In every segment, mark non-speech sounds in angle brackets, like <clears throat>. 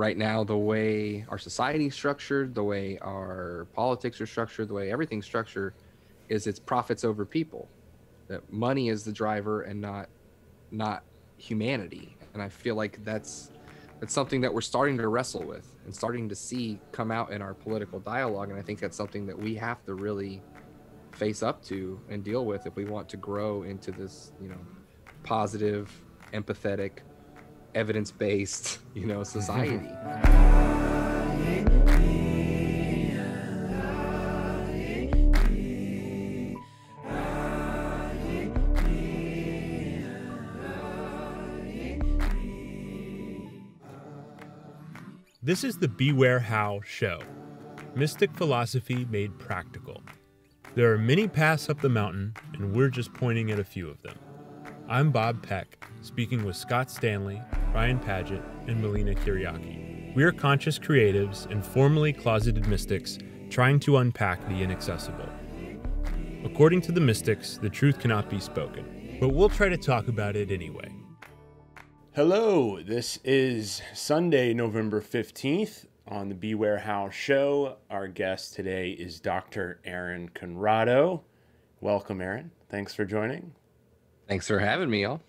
right now the way our society is structured the way our politics are structured the way everything's structured is it's profits over people. That money is the driver and not not humanity. And i feel like that's that's something that we're starting to wrestle with and starting to see come out in our political dialogue. And i think that's something that we have to really face up to and deal with if we want to grow into this you know positive empathetic evidence-based you know society This is the Be Where How show. Mystic philosophy made practical. There are many paths up the mountain, and we're just pointing at a few of them. I'm Bob Peck, speaking with Scott Stanley, Ryan Paget, and Melina Kiriaki. We are conscious creatives and formerly closeted mystics trying to unpack the inaccessible. According to the mystics, the truth cannot be spoken, but we'll try to talk about it anyway. Hello, this is Sunday, November 15th on the Be Where How show. Our guest today is Dr. Aaron Conrado. Welcome, Aaron. Thanks for joining. thanks for having me all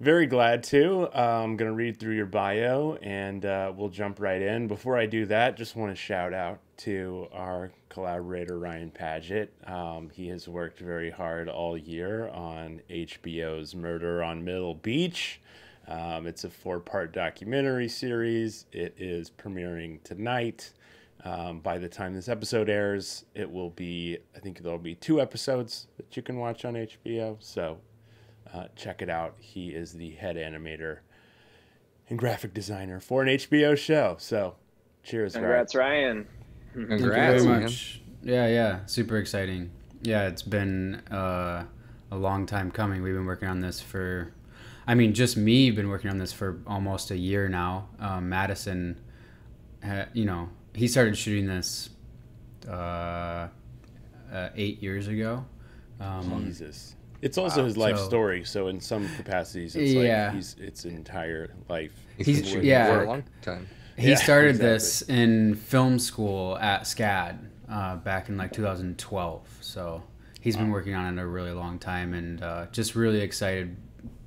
Very glad to. I'm going to read through your bio and uh, we'll jump right in. Before I do that, just want to shout out to our collaborator, Ryan Paget. Um, he has worked very hard all year on HBO's Murder on Middle Beach. Um, it's a four part documentary series. It is premiering tonight. Um, by the time this episode airs, it will be, I think there'll be two episodes that you can watch on HBO. So uh, check it out. He is the head animator and graphic designer for an HBO show. So cheers, Congrats, Ryan. Thank you congrats very man. much. Yeah, yeah, super exciting. Yeah, it's been uh, a long time coming. We've been working on this for, I mean, just me been working on this for almost a year now. Um, Madison, ha, you know, he started shooting this uh, uh, eight years ago. Um, Jesus. It's also Wow. his life So- story. So in some capacities, it's Yeah. like he's it's entire life. He's, He's- been shooting yeah. for a long time He Yeah, started exactly. this in film school at SCAD uh, back in like 2012. So he's been working on it a really long time and uh, just really excited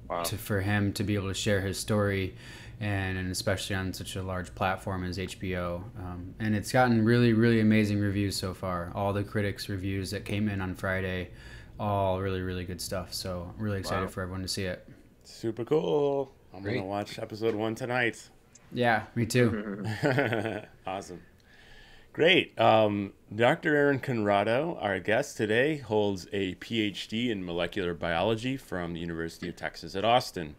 Wow. to, for him to be able to share his story and, and especially on such a large platform as HBO. Um, and it's gotten really, really amazing reviews so far. All the critics' reviews that came in on Friday, all really, really good stuff. So I'm really excited Wow. for everyone to see it. Super cool. I'm Great. gonna watch episode one tonight. Yeah, me too. <laughs> <laughs> awesome. Great. Um, Dr. Aaron Conrado, our guest today, holds a PhD in molecular biology from the University of Texas at Austin.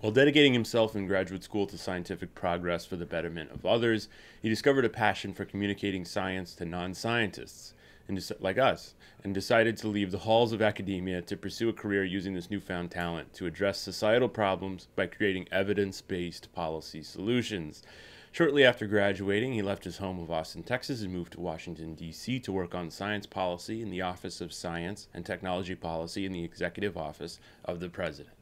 While dedicating himself in graduate school to scientific progress for the betterment of others, he discovered a passion for communicating science to non scientists and like us, and decided to leave the halls of academia to pursue a career using this newfound talent to address societal problems by creating evidence based policy solutions. Shortly after graduating, he left his home of Austin, Texas, and moved to Washington, D.C. to work on science policy in the Office of Science and Technology Policy in the Executive Office of the President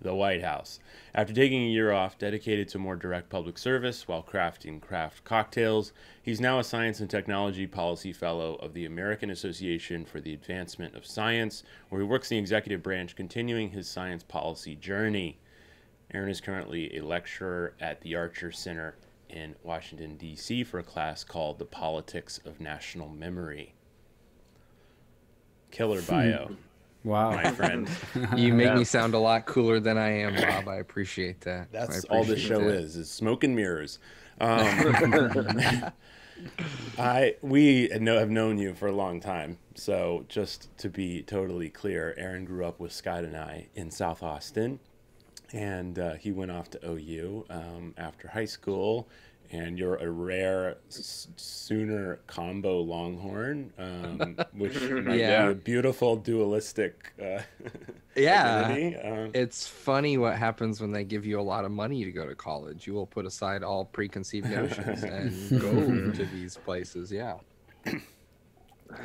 the White House. After taking a year off dedicated to more direct public service while crafting craft cocktails, he's now a Science and Technology Policy Fellow of the American Association for the Advancement of Science, where he works in the executive branch, continuing his science policy journey. Aaron is currently a lecturer at the Archer Center in Washington, D.C., for a class called The Politics of National Memory. Killer hmm. bio, Wow. my friend. <laughs> you make Yeah. me sound a lot cooler than i am bob i appreciate that That's I all this show that. is: is smoke and mirrors. Um, <laughs> <laughs> I we know, have known you for a long time, so just to be totally clear, Aaron grew up with Scott and I in South Austin, and uh, he went off to OU um, after high school. And you're a rare Sooner combo Longhorn, um, <laughs> which Yeah. a beautiful dualistic uh, <laughs> yeah. Um, It's funny what happens when they give you a lot of money to go to college. You will put aside all preconceived notions <laughs> and go to these places. Yeah.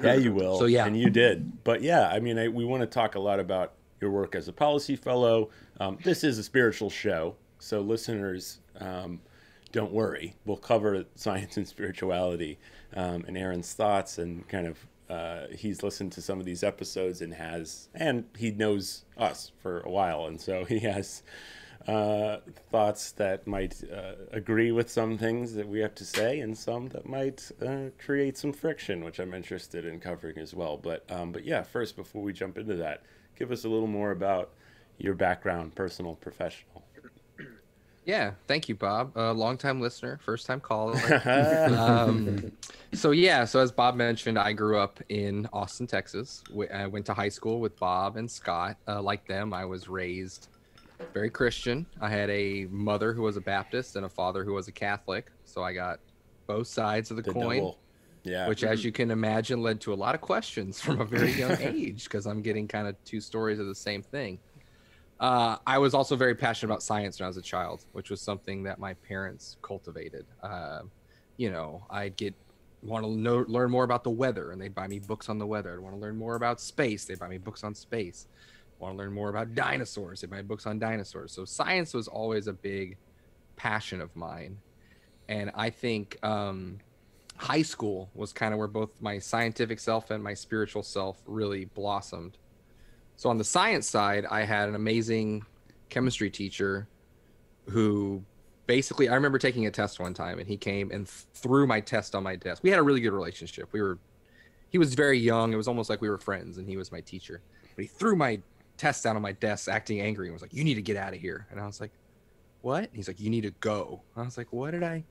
Yeah, you will. So, yeah. and you did. But yeah, I mean, I, we want to talk a lot about your work as a policy fellow. Um, this is a spiritual show, so listeners, um, don't worry, we'll cover science and spirituality um, and Aaron's thoughts and kind of. Uh, he's listened to some of these episodes and has, and he knows us for a while, and so <laughs> he has uh, thoughts that might uh, agree with some things that we have to say, and some that might uh, create some friction, which I'm interested in covering as well. But um, but yeah, first before we jump into that, give us a little more about your background, personal, professional. Yeah, thank you, Bob. A uh, longtime listener, first time caller. <laughs> um, so yeah, so as Bob mentioned, I grew up in Austin, Texas. I went to high school with Bob and Scott. Uh, like them, I was raised very Christian. I had a mother who was a Baptist and a father who was a Catholic. So I got both sides of the, the coin. Double. Yeah. Which, as you can imagine, led to a lot of questions from a very young <laughs> age because I'm getting kind of two stories of the same thing. Uh, I was also very passionate about science when I was a child, which was something that my parents cultivated. Uh, you know, I'd get want to know, learn more about the weather, and they'd buy me books on the weather. I'd want to learn more about space. They'd buy me books on space want to learn more about dinosaurs. I my books on dinosaurs. So science was always a big passion of mine, and I think um, high school was kind of where both my scientific self and my spiritual self really blossomed. So on the science side, I had an amazing chemistry teacher who basically I remember taking a test one time and he came and threw my test on my desk. We had a really good relationship. We were he was very young. It was almost like we were friends and he was my teacher. But he threw my test down on my desk acting angry and was like, You need to get out of here. And I was like, What? And he's like, You need to go. I was like, What did I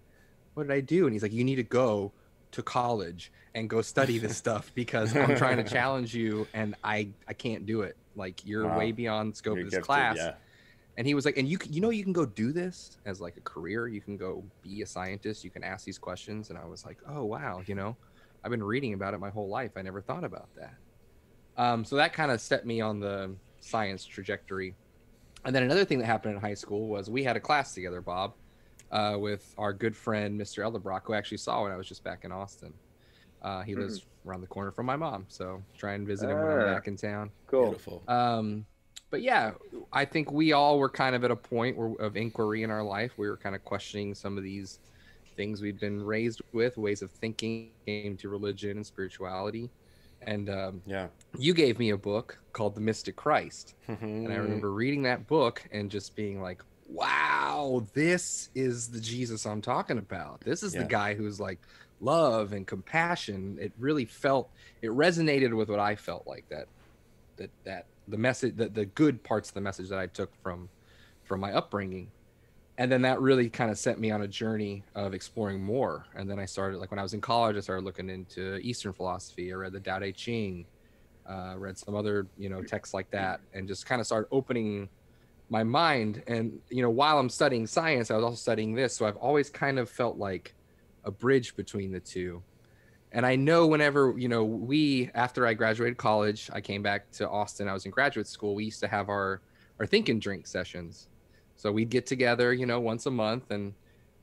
what did I do? And he's like, You need to go to college and go study this <laughs> stuff because I'm trying to challenge you and I I can't do it. Like you're wow. way beyond scope you're of this gifted, class. Yeah. And he was like, and you you know you can go do this as like a career. You can go be a scientist. You can ask these questions. And I was like, oh wow, you know, I've been reading about it my whole life. I never thought about that. Um, so that kind of set me on the science trajectory. And then another thing that happened in high school was we had a class together, Bob, uh, with our good friend Mr. Elderbrock, who I actually saw when I was just back in Austin. Uh, he mm-hmm. lives around the corner from my mom, so try and visit him when I'm ah, back in town. Cool. Beautiful. Um, but yeah, I think we all were kind of at a point where, of inquiry in our life. We were kind of questioning some of these things we've been raised with, ways of thinking, came to religion and spirituality. And um, yeah, you gave me a book called The Mystic Christ, and I remember reading that book and just being like, "Wow, this is the Jesus I'm talking about. This is yeah. the guy who's like love and compassion." It really felt it resonated with what I felt like that that that the message that the good parts of the message that I took from from my upbringing and then that really kind of sent me on a journey of exploring more. And then I started, like when I was in college, I started looking into Eastern philosophy. I read the Tao Te Ching, uh, read some other, you know, texts like that, and just kind of started opening my mind. And you know, while I'm studying science, I was also studying this, so I've always kind of felt like a bridge between the two. And I know whenever you know we, after I graduated college, I came back to Austin. I was in graduate school. We used to have our our think and drink sessions so we'd get together, you know, once a month, and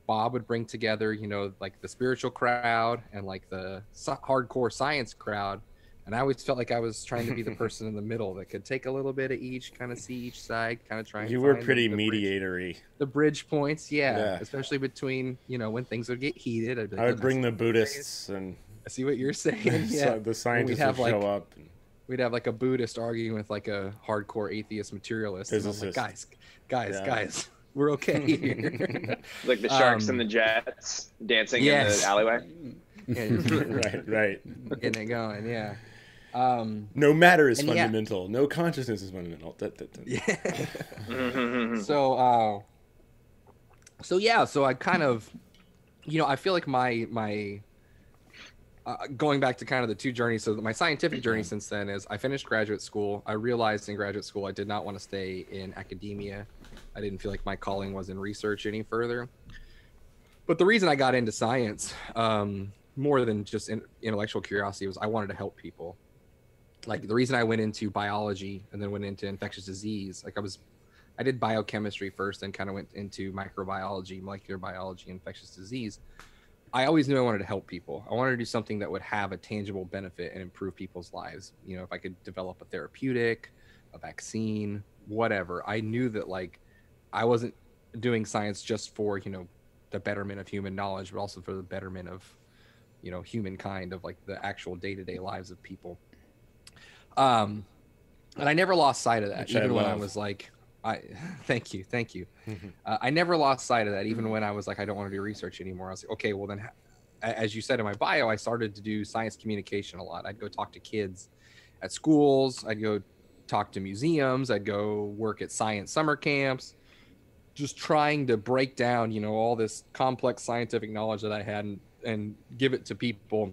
Bob would bring together, you know, like the spiritual crowd and like the hardcore science crowd. And I always felt like I was trying to be the <laughs> person in the middle that could take a little bit of each, kind of see each side, kind of try. You were pretty the, the mediatory. Bridge, the bridge points, yeah, yeah, especially between you know when things would get heated. I'd like, I would bring the Buddhists and. I see what you're saying. <laughs> yeah, the scientists would like, show up. And... We'd have like a Buddhist arguing with like a hardcore atheist materialist. And I'm like, guys, guys, yeah. guys, <laughs> we're okay here. like the sharks um, and the jets dancing yes. in the alleyway. right, right. Getting it going, yeah. Um, no matter is fundamental. Yeah. No consciousness is fundamental. Da, da, da. Yeah. <laughs> so, uh, so yeah. So I kind of, you know, I feel like my my uh, going back to kind of the two journeys. So my scientific journey since then is I finished graduate school. I realized in graduate school I did not want to stay in academia. I didn't feel like my calling was in research any further. But the reason I got into science, um, more than just in, intellectual curiosity, was I wanted to help people. Like the reason I went into biology and then went into infectious disease, like I was, I did biochemistry first, and kind of went into microbiology, molecular biology, infectious disease I always knew I wanted to help people. I wanted to do something that would have a tangible benefit and improve people's lives. You know, if I could develop a therapeutic, a vaccine, whatever. I knew that like I wasn't doing science just for, you know, the betterment of human knowledge, but also for the betterment of, you know, humankind of like the actual day to day lives of people. Um, and I never lost sight of that, Which I even when I was like, I <laughs> thank you, thank you. uh, I never lost sight of that, even when I was like, I don't want to do research anymore. I was like, okay, well then, as you said in my bio, I started to do science communication a lot. I'd go talk to kids at schools. I'd go talk to museums. I'd go work at science summer camps, just trying to break down, you know, all this complex scientific knowledge that I had and, and give it to people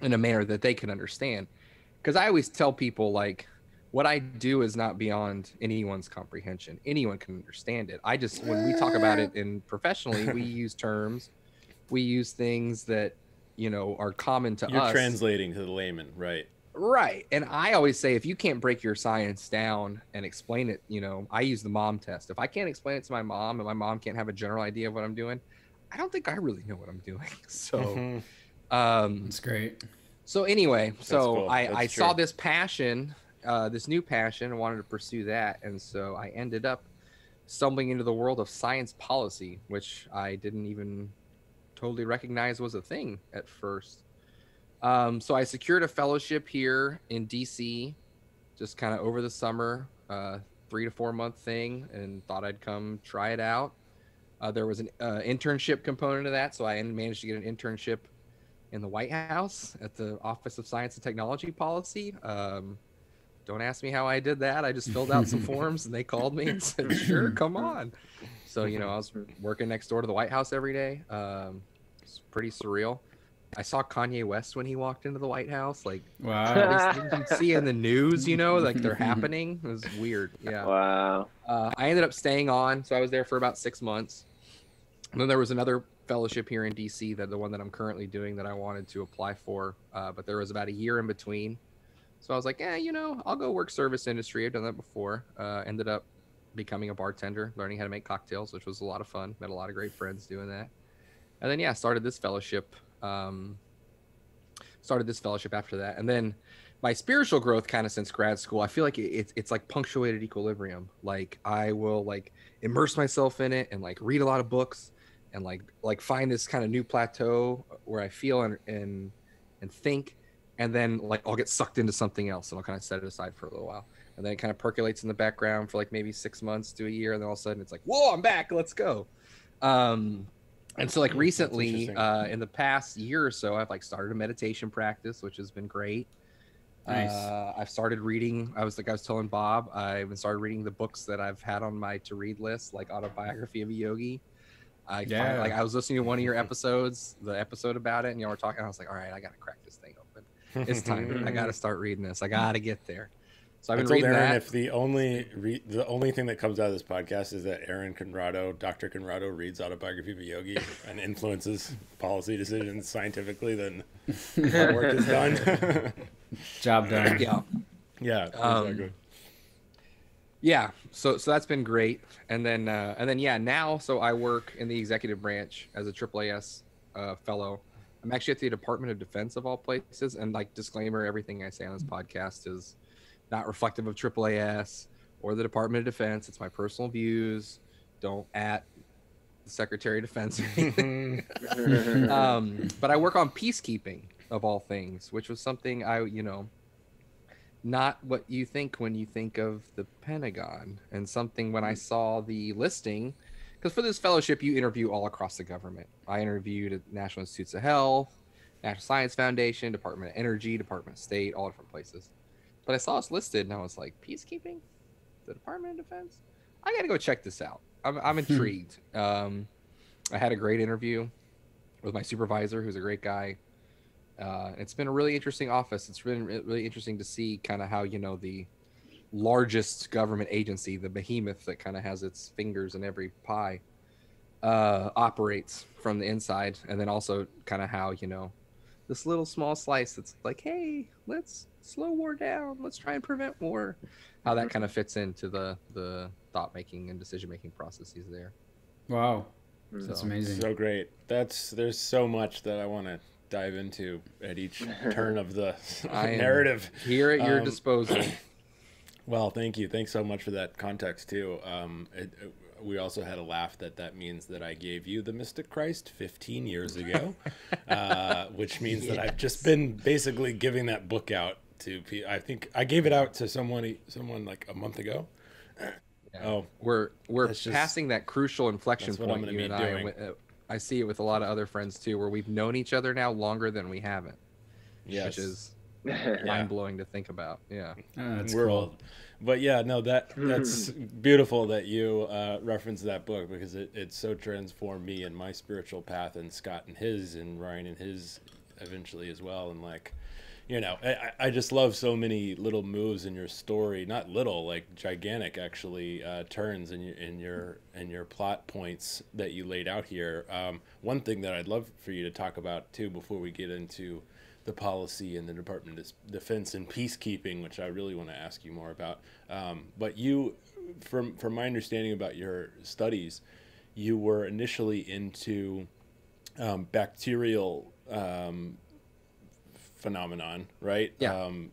in a manner that they can understand. Because I always tell people, like, what I do is not beyond anyone's comprehension. Anyone can understand it. I just, when we talk about it in professionally, we <laughs> use terms, we use things that, you know, are common to You're us. translating to the layman, right? Right. And I always say if you can't break your science down and explain it, you know, I use the mom test. If I can't explain it to my mom and my mom can't have a general idea of what I'm doing, I don't think I really know what I'm doing. <laughs> So, Mhm. um, It's great. So anyway, so cool. I, That's I saw this passion, uh, this new passion, and wanted to pursue that. And so I ended up stumbling into the world of science policy, which I didn't even totally recognize was a thing at first. Um, so I secured a fellowship here in DC, just kind of over the summer, uh, three to four month thing, and thought I'd come try it out. Uh, there was an uh, internship component of that, so I managed to get an internship in the White House at the Office of Science and Technology Policy. Um, don't ask me how I did that. I just filled out some <laughs> forms and they called me and <laughs> said, "Sure, come on." So you know, I was working next door to the White House every day. Um, it's pretty surreal. I saw Kanye West when he walked into the White House. Like Wow. these things you see in the news, you know, like they're <laughs> happening. It was weird. Yeah. Wow. Uh, I ended up staying on, so I was there for about six months. And then there was another fellowship here in DC that the one that I'm currently doing that I wanted to apply for, uh, but there was about a year in between. So I was like, yeah, you know, I'll go work service industry. I've done that before. Uh, ended up becoming a bartender, learning how to make cocktails, which was a lot of fun. Met a lot of great friends doing that. And then yeah, started this fellowship. Um, started this fellowship after that, and then my spiritual growth kind of since grad school i feel like it's it's like punctuated equilibrium like i will like immerse myself in it and like read a lot of books and like like find this kind of new plateau where i feel and and and think and then like i'll get sucked into something else and i'll kind of set it aside for a little while and then it kind of percolates in the background for like maybe six months to a year and then all of a sudden it's like whoa i'm back let's go um and so like recently uh in the past year or so i've like started a meditation practice which has been great Nice. uh, I've started reading. I was like I was telling Bob, I even started reading the books that I've had on my to read list, like autobiography of a yogi. I Yeah. find, like I was listening to one of your episodes, the episode about it, and y'all were talking. I was like, all right, I gotta crack this thing open. It's time. I <laughs> gotta start reading this. I gotta get there. So I've I been told reading Aaron that. if the only re- the only thing that comes out of this podcast is that Aaron Conrado, Dr. Conrado, reads autobiography of a yogi and influences policy decisions scientifically, then our work is <laughs> done. Job done. yeah, <laughs> yeah, Um, exactly. Yeah. So so that's been great. And then uh, and then yeah, now so I work in the executive branch as a AAAS uh, fellow. I'm actually at the Department of Defense of all places. And like disclaimer, everything I say on this podcast is not reflective of AAAS or the Department of Defense. It's my personal views. Don't at the Secretary of Defense. <laughs> um, but I work on peacekeeping of all things, which was something I, you know, not what you think when you think of the Pentagon, and something when I saw the listing, because for this fellowship you interview all across the government. I interviewed at National Institutes of Health, National Science Foundation, Department of Energy, Department of State, all different places. But I saw us listed, and I was like, peacekeeping, the Department of Defense. I got to go check this out. I'm, I'm intrigued. um, I had a great interview with my supervisor, who's a great guy. Uh, it's been a really interesting office. It's been really interesting to see kind of how you know the largest government agency, the behemoth that kind of has its fingers in every pie, uh, operates from the inside, and then also kind of how you know this little small slice that's like, hey, let's slow war down. Let's try and prevent war. How that kind of fits into the the thought making and decision making processes there. Wow. That's So- amazing. So great. That's there's so much that I want to dive into at each <laughs> turn of the narrative. Here at your Um, disposal. <clears throat> Well, thank you. Thanks so much for that context too. Um, it, it- we also had a laugh that that means that I gave you the Mystic Christ 15 years ago, <laughs> uh, which means yes. that I've just been basically giving that book out to people. I think I gave it out to someone someone like a month ago. Yeah. Oh, we're we're passing that crucial inflection point. You and I, uh, I see it with a lot of other friends too, where we've known each other now longer than we haven't. Yes. Which is <laughs> yeah. mind blowing to think about. Yeah, oh, that's we're cool. old. But yeah, no, that <laughs> that's beautiful that you uh, reference that book because it, it so transformed me in my spiritual path and Scott and his and Ryan and his eventually as well. And like, you know, I, I just love so many little moves in your story. Not little, like gigantic, actually, uh, turns in your in your in your plot points that you laid out here. Um, one thing that I'd love for you to talk about too, before we get into the policy and the Department of Defense and peacekeeping, which I really want to ask you more about. Um, but you, from from my understanding about your studies, you were initially into um, bacterial um, phenomenon, right? Yeah. Um,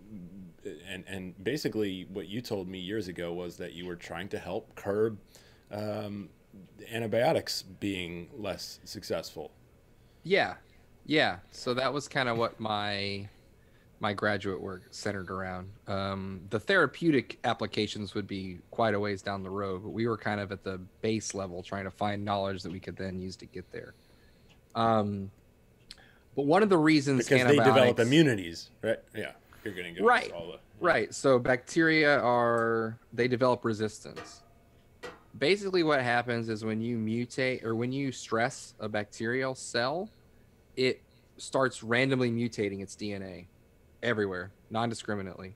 and and basically, what you told me years ago was that you were trying to help curb um, antibiotics being less successful. Yeah, yeah. So that was kind of what my my graduate work centered around. Um, the therapeutic applications would be quite a ways down the road, but we were kind of at the base level trying to find knowledge that we could then use to get there. Um, but one of the reasons because they develop immunities, right? Yeah, you're going to go right, all the, yeah. right. So bacteria are they develop resistance. Basically, what happens is when you mutate or when you stress a bacterial cell, it starts randomly mutating its DNA everywhere, non-discriminately,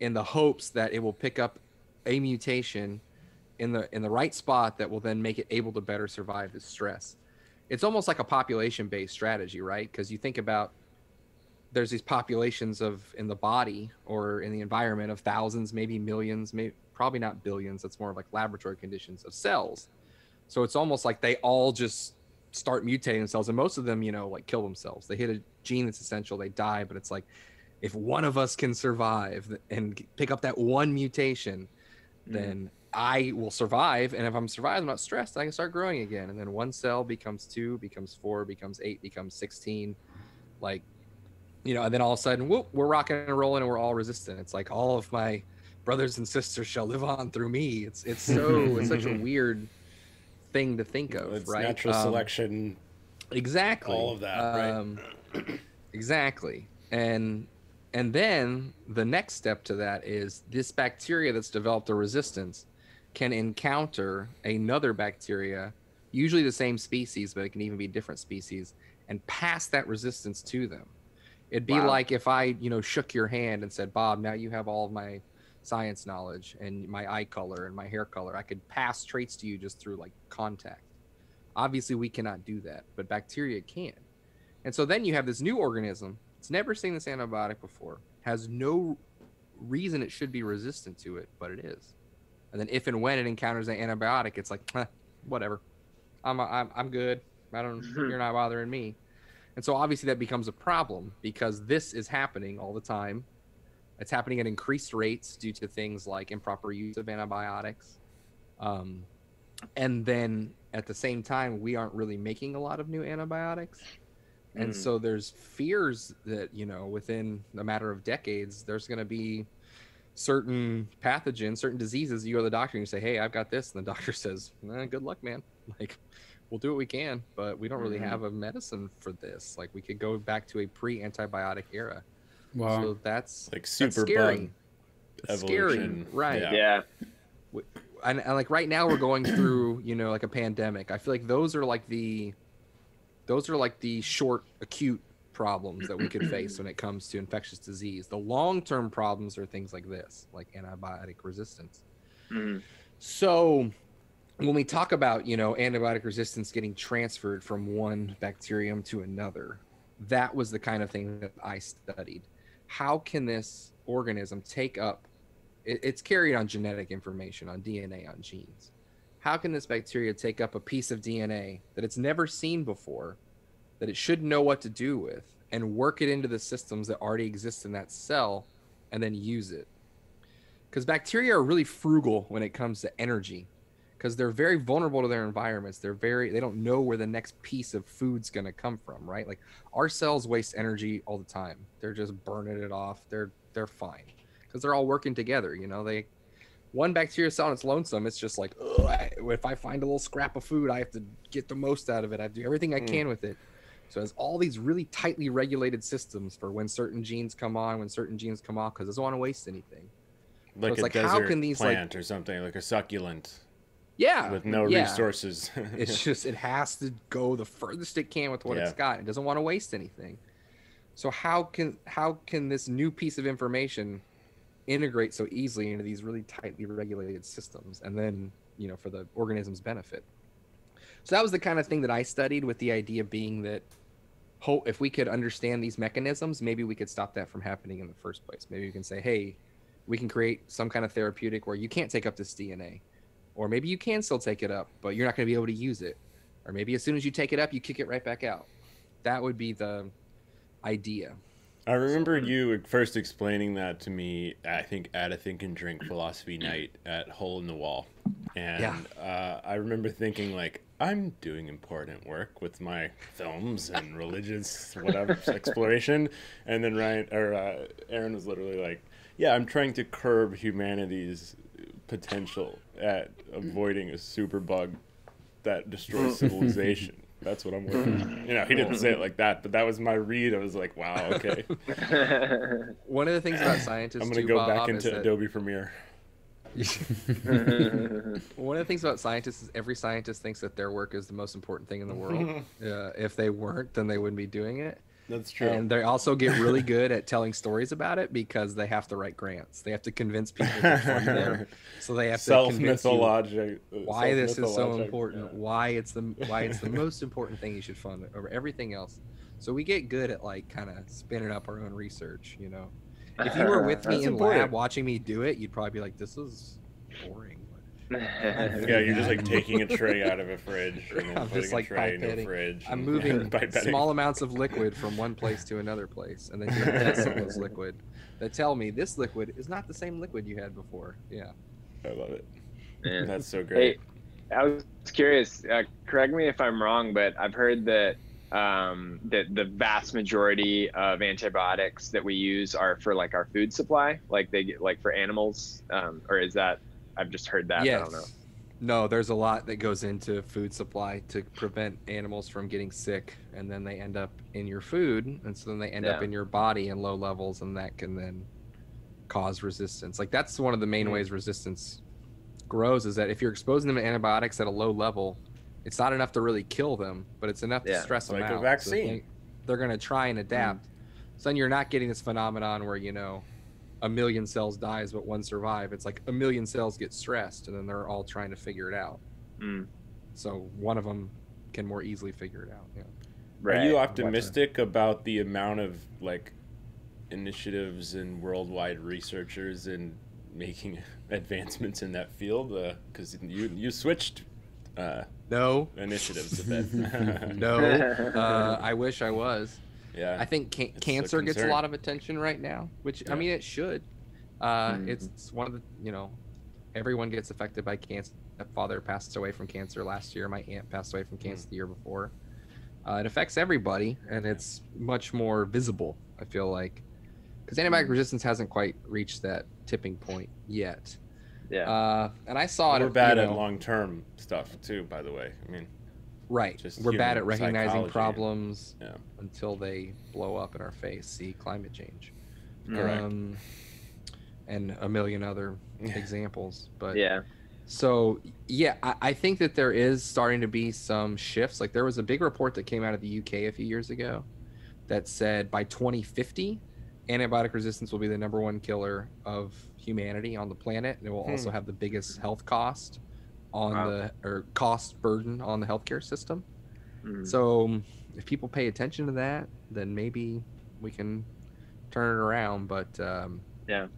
in the hopes that it will pick up a mutation in the in the right spot that will then make it able to better survive the stress it's almost like a population based strategy, right? Because you think about there's these populations of in the body or in the environment of thousands, maybe millions, maybe probably not billions. That's more like laboratory conditions of cells. So it's almost like they all just start mutating themselves, and most of them, you know, like kill themselves. They hit a gene that's essential, they die. But it's like if one of us can survive and pick up that one mutation, mm. then I will survive, and if I'm survived, I'm not stressed. I can start growing again, and then one cell becomes two, becomes four, becomes eight, becomes sixteen, like, you know, and then all of a sudden, whoop, we're rocking and rolling, and we're all resistant. It's like all of my brothers and sisters shall live on through me. It's it's so it's such a <laughs> weird thing to think of, it's right? Natural um, selection, exactly. All of that, um, right? exactly, and and then the next step to that is this bacteria that's developed a resistance can encounter another bacteria, usually the same species, but it can even be different species, and pass that resistance to them. It'd be wow. like if I, you know, shook your hand and said, Bob, now you have all of my science knowledge and my eye color and my hair color. I could pass traits to you just through like contact. Obviously, we cannot do that, but bacteria can. And so then you have this new organism. It's never seen this antibiotic before, has no reason it should be resistant to it, but it is. And then if and when it encounters an antibiotic, it's like, eh, whatever. I'm, I'm, I'm good. I don't, you're not bothering me. And so obviously that becomes a problem because this is happening all the time. It's happening at increased rates due to things like improper use of antibiotics. Um, and then at the same time, we aren't really making a lot of new antibiotics. And mm. so there's fears that, you know, within a matter of decades, there's going to be certain pathogens, certain diseases, you go to the doctor and you say, "Hey, I've got this," and the doctor <laughs> says, eh, "Good luck, man. <laughs> Like, we'll do what we can, but we don't really mm-hmm. have a medicine for this. Like, we could go back to a pre-antibiotic era." Wow. So that's like super that's scary. Scary, right? Yeah. And, and like right now, we're going through, <clears throat> you know, like a pandemic. I feel like those are like the, those are like the short, acute problems that we could face when <clears throat> it comes to infectious disease. The long term problems are things like this, like antibiotic resistance. Mm-hmm. So when we talk about, you know, antibiotic resistance getting transferred from one bacterium to another, that was the kind of thing that I studied. How can this organism take up it, it's carried on genetic information, on DNA, on genes. How can this bacteria take up a piece of DNA that it's never seen before that it should know what to do with and work it into the systems that already exist in that cell and then use it. Because bacteria are really frugal when it comes to energy. because they're very vulnerable to their environments. They're very they don't know where the next piece of food's going to come from, right? Like our cells waste energy all the time. They're just burning it off. They're they're fine because they're all working together. You know, they one bacteria cell and it's lonesome. It's just like I, if I find a little scrap of food, I have to get the most out of it. I do everything I Mm. can with it. So it has all these really tightly regulated systems for when certain genes come on, when certain genes come off, because it doesn't want to waste anything. Like it's a like, how desert can these, like- plant or something, like a succulent Yeah, with no yeah. resources. <laughs> <laughs> It's just it has to go the furthest it can with what it's got. It doesn't want to waste anything. So how can how can this new piece of information integrate so easily into these really tightly regulated systems and then, you know, for the organism's benefit? So that was the kind of thing that I studied with the idea being that hope if we could understand these mechanisms, maybe we could stop that from happening in the first place. Maybe we can say, hey, we can create some kind of therapeutic where you can't take up this DNA. Or maybe you can still take it up, but you're not going to be able to use it. Or maybe as soon as you take it up, you kick it right back out. That would be the idea. I remember you first explaining that to me. I think at a Think and Drink philosophy night at Hole in the Wall, and uh, I remember thinking like, I'm doing important work with my films and religious whatever <laughs> exploration, and then Ryan or uh, Aaron was literally like, Yeah, I'm trying to curb humanity's potential at avoiding a super bug that destroys <laughs> civilization. That's what I'm working on. <laughs> You know, he didn't say it like that, but that was my read. I was like, wow, okay. One of the things about scientists I'm going to go Bob, back into that- Adobe Premiere. One of the things about scientists is every scientist thinks that their work is the most important thing in the world. uh, if they weren't, then they wouldn't be doing it. That's true. And they also get really good at telling stories about it because they have to write grants. They have to convince people to fund them. So they have to self mythologic. why this is so important, why it's the why it's the <laughs> most important thing you should fund over everything else. So we get good at like kind of spinning up our own research, you know. If you were <laughs> with me in important. lab watching me do it, you'd probably be like, "This is boring." <laughs> Yeah, you're just like <laughs> taking a tray out of a fridge and then I'm putting just, a like, tray into a fridge. I'm moving small amounts of liquid from one place to another place, and then you have tests of this liquid that tell me this liquid is not the same liquid you had before. Yeah. I love it. Man. That's so great. Hey, great. I was curious. Uh, correct me if I'm wrong, but I've heard that um, that the vast majority of antibiotics that we use are for like our food supply, like they get like for animals, um, or is that? I've just heard that. I yes. don't know. No, there's a lot that goes into food supply to prevent animals from getting sick, and then they end up in your food, and so then they end up in your body in low levels, and that can then cause resistance. Like that's one of the main Mm. ways resistance grows is that if you're exposing them to antibiotics at a low level, it's not enough to really kill them, but it's enough Yeah. to stress them Like a out. So vaccine. they, they're going to try and adapt. So then you're not getting this phenomenon where you know a million cells dies but one survive. It's like a million cells get stressed, and then they're all trying to figure it out. Mm, So one of them can more easily figure it out. Yeah. right. Are you optimistic about the amount of like initiatives and worldwide researchers and making <laughs> advancements in that field? Because you you switched uh, No, initiatives a bit. <laughs> no. uh, I wish I was. yeah. I think can- It's a cancer gets a lot of attention right now, which Yeah. I mean it should. Uh, Mhm. it's, it's one of the you know, everyone gets affected by cancer. My father passed away from cancer last year. My aunt passed away from Mm. cancer the year before. Uh, it affects everybody, and it's much more visible. I feel like because antibiotic Mhm. resistance hasn't quite reached that tipping point yet. Yeah. Uh, and I saw it. We're bad you at long term stuff too, by the way. I mean, Right. just We're bad at recognizing psychology. problems Yeah. until they blow up in our face. See climate change. Correct. Um, and a million other examples. But yeah. so yeah, I, I think that there is starting to be some shifts. Like there was a big report that came out of the UK a few years ago that said by 2050, antibiotic resistance will be the number one killer of humanity on the planet, and it will also Hmm. have the biggest health cost on Wow. the or cost burden on the healthcare system. Mm. So um, if people pay attention to that, then maybe we can turn it around. But um, Yeah.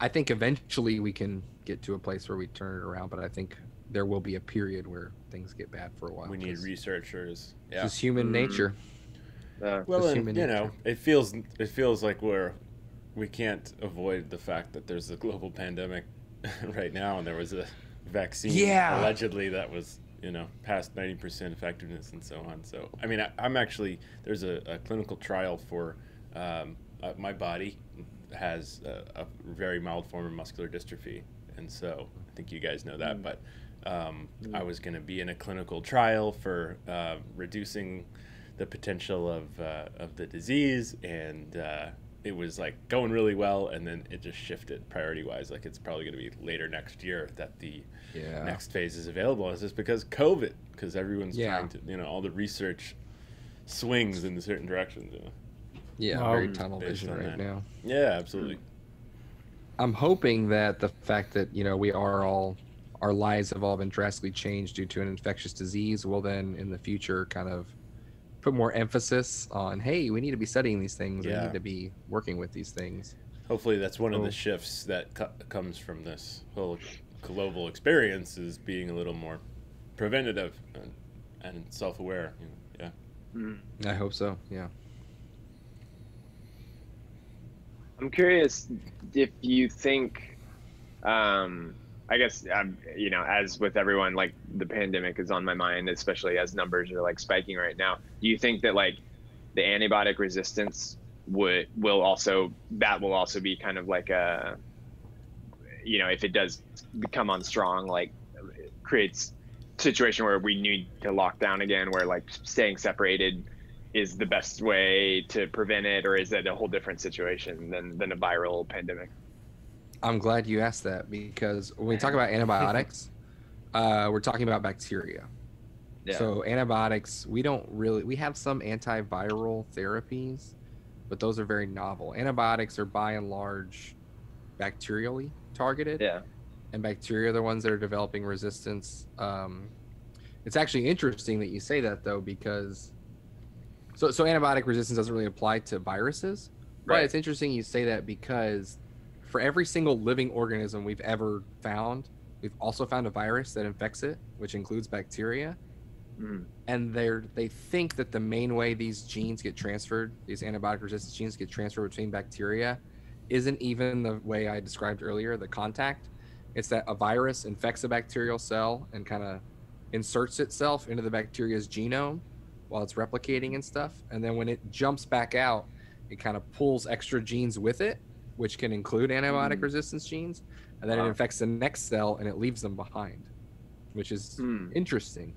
I think eventually we can get to a place where we turn it around. But I think there will be a period where things get bad for a while. we need researchers. it's Yeah. Just human Mm. nature. Uh, Well, and, human you know, it feels it feels like we're we can't avoid the fact that there's a global pandemic <laughs> right now, and there was a vaccine. Yeah. Allegedly, that was you know past ninety percent effectiveness and so on. So I mean, I, I'm actually there's a, a clinical trial for um, uh, my body has a, a very mild form of muscular dystrophy, and so I think you guys know that, but. Um, I was going to be in a clinical trial for uh, reducing the potential of uh, of the disease, and uh, it was like going really well, and then it just shifted priority wise. Like it's probably going to be later next year that the Yeah. next phase is available. It's just because COVID, because everyone's Yeah. trying to, you know, all the research swings in a certain directions. You know? Yeah, Well, very um, tunnel vision right that. now. Yeah, absolutely. I'm hoping that the fact that you know we are all our lives have all been drastically changed due to an infectious disease will then in the future kind of put more emphasis on hey we need to be studying these things we need to be working with these things Hopefully, that's one of Oh. the shifts that co- comes from this whole global experience is being a little more preventative and, and self-aware. Yeah. Mm. i hope so yeah I'm curious if you think, um, I guess, um, you know, as with everyone, like the pandemic is on my mind, especially as numbers are like spiking right now. Do you think that like the antibiotic resistance would will also that will also be kind of like a, you know, if it does become on strong, like creates situation where we need to lock down again, where like staying separated is the best way to prevent it, or is it a whole different situation than than a viral pandemic? I'm glad you asked that because when we talk about <laughs> antibiotics uh, we're talking about bacteria Yeah. So antibiotics, we don't really we have some antiviral therapies, but those are very novel. Antibiotics are by and large bacterially targeted, yeah. and bacteria are the ones that are developing resistance. Um, it's actually interesting that you say that though, because so so antibiotic resistance doesn't really apply to viruses, Right. but Right. it's interesting you say that because for every single living organism we've ever found, we've also found a virus that infects it, which includes bacteria. Mhm. and they're they think that the main way these genes get transferred these antibiotic resistance genes get transferred between bacteria isn't even the way i described earlier the contact. It's that a virus infects a bacterial cell and kind of inserts itself into the bacteria's genome while it's replicating and stuff. And then when it jumps back out it kind of pulls extra genes with it which can include antibiotic Mm. resistance genes and then it infects the next cell and it leaves them behind which is Hmm. interesting.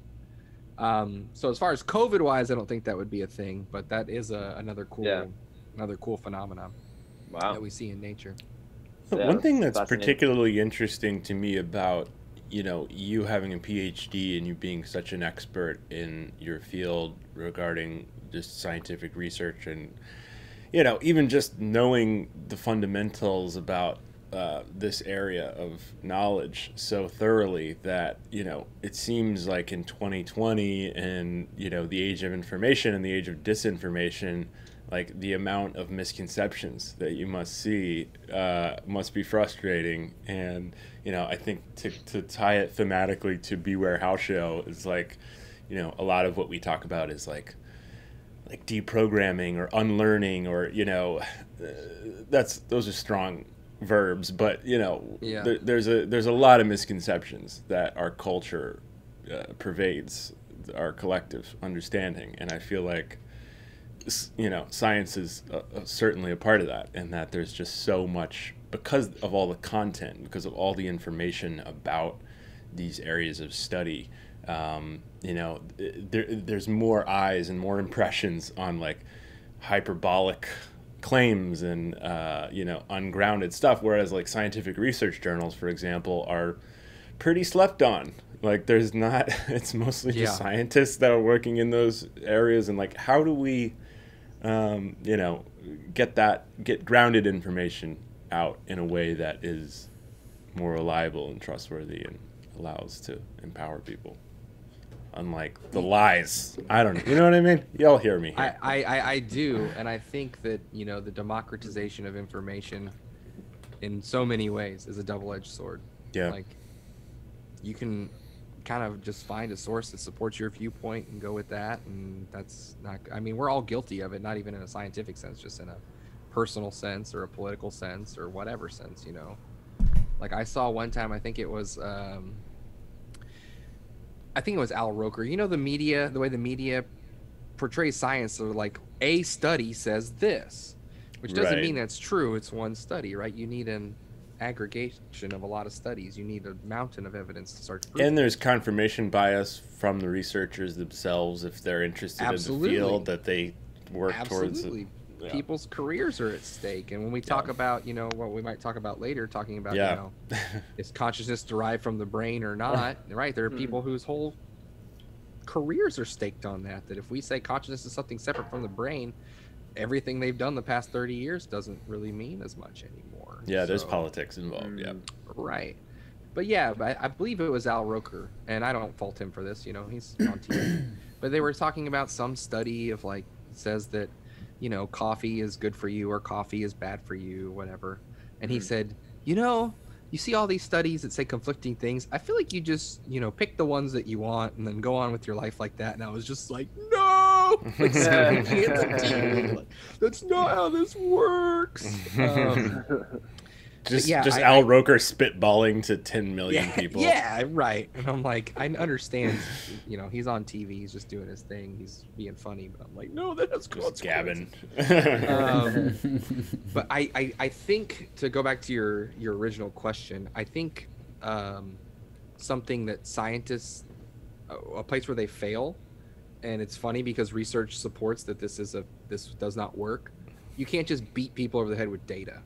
Um, so as far as COVID wise, I don't think that would be a thing, but that is a, another cool, Yeah. another cool phenomenon Wow. that we see in nature. Yeah, One thing that's particularly interesting to me about you know you having a PhD and you being such an expert in your field regarding just scientific research and you know even just knowing the fundamentals about uh, this area of knowledge so thoroughly that you know it seems like in 2020 and you know the age of information and the age of disinformation like the amount of misconceptions that you must see uh, must be frustrating. And you know i think to, to tie it thematically to beware house show is like you know a lot of what we talk about is like like deprogramming or unlearning or you know uh, that's those are strong verbs but you know Yeah. there, there's a there's a lot of misconceptions that our culture uh, pervades our collective understanding and i feel like you know science is uh, uh, certainly a part of that and that there's just so much because of all the content because of all the information about these areas of study um, you know there, there's more eyes and more impressions on like hyperbolic claims and uh, you know ungrounded stuff whereas like scientific research journals for example are pretty slept on like there's not <laughs> it's mostly just Yeah. scientists that are working in those areas and like how do we um, you know get that get grounded information out in a way that is more reliable and trustworthy and allows to empower people unlike the lies i don't know you know what i mean y'all hear me I. I, I, I do, and I think that you know the democratization of information in so many ways is a double-edged sword. yeah Like you can kind of just find a source that supports your viewpoint and go with that, and that's not. I mean, we're all guilty of it, not even in a scientific sense, just in a personal sense or a political sense or whatever sense, you know. Like I saw one time, I think it was um, I think it was Al Roker. You know the media, the way the media portrays science, they're like a study says this, which doesn't Right. mean that's true. It's one study, right? You need an aggregation of a lot of studies. You need a mountain of evidence to start to prove. And there's confirmation bias from the researchers themselves if they're interested Absolutely. in the field that they work towards. Absolutely. It. Yeah. People's careers are at stake. And when we talk Yeah. about, you know, what we might talk about later, talking about, Yeah. you know, <laughs> is consciousness derived from the brain or not? right. There are Mhm. people whose whole careers are staked on that. That if we say consciousness is something separate from the brain, everything they've done the past 30 years doesn't really mean as much anymore. yeah, there's politics involved. Yeah. Mm. Right. But yeah, but I, I believe it was Al Roker, and I don't fault him for this. You know, he's on TV. <clears throat> but they were talking about some study of like says that, you know, coffee is good for you or coffee is bad for you, whatever. And he Mhm. said, you know, you see all these studies that say conflicting things. I feel like you just, you know, pick the ones that you want and then go on with your life like that. And I was just like, no, <laughs> like, screaming at the TV, like, that's not how this works. Um, <laughs> Just, yeah, just I- Al Roker spitballing to 10 million yeah, people. <laughs> Yeah, right. And I'm like, I understand. You know, he's on TV. He's just doing his thing. He's being funny. But I'm like, no, that's Just gabbing. Um, But I, I, I think to go back to your your original question, I think um, something that scientists, a place where they fail, and it's funny because research supports that this is a this does not work. You can't just beat people over the head with data.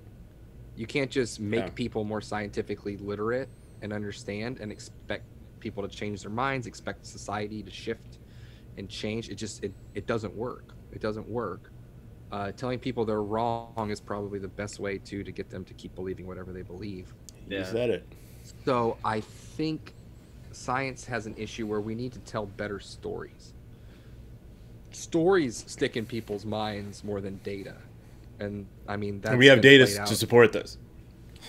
You can't just make Yeah. people more scientifically literate and understand and expect people to change their minds, expect society to shift and change. It just it, it doesn't work. It doesn't work. Uh, telling people they're wrong is probably the best way to to get them to keep believing whatever they believe. you Yeah. said it. So I think science has an issue where we need to tell better stories. Stories stick in people's minds more than data, and I mean that's And we have data to support this.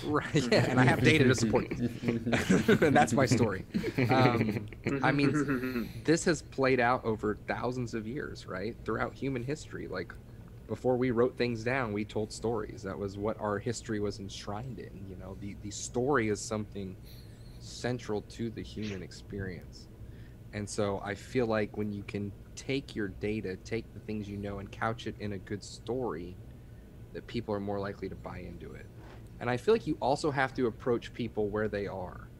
Right. Yeah, and I have data to support it. <laughs> and that's my story. Um, I mean, this has played out over thousands of years, right? Throughout human history. Like, before we wrote things down, we told stories. That was what our history was enshrined in. You know, the, the story is something central to the human experience. And so I feel like when you can take your data, take the things you know, and couch it in a good story, that people are more likely to buy into it. And I feel like you also have to approach people where they are.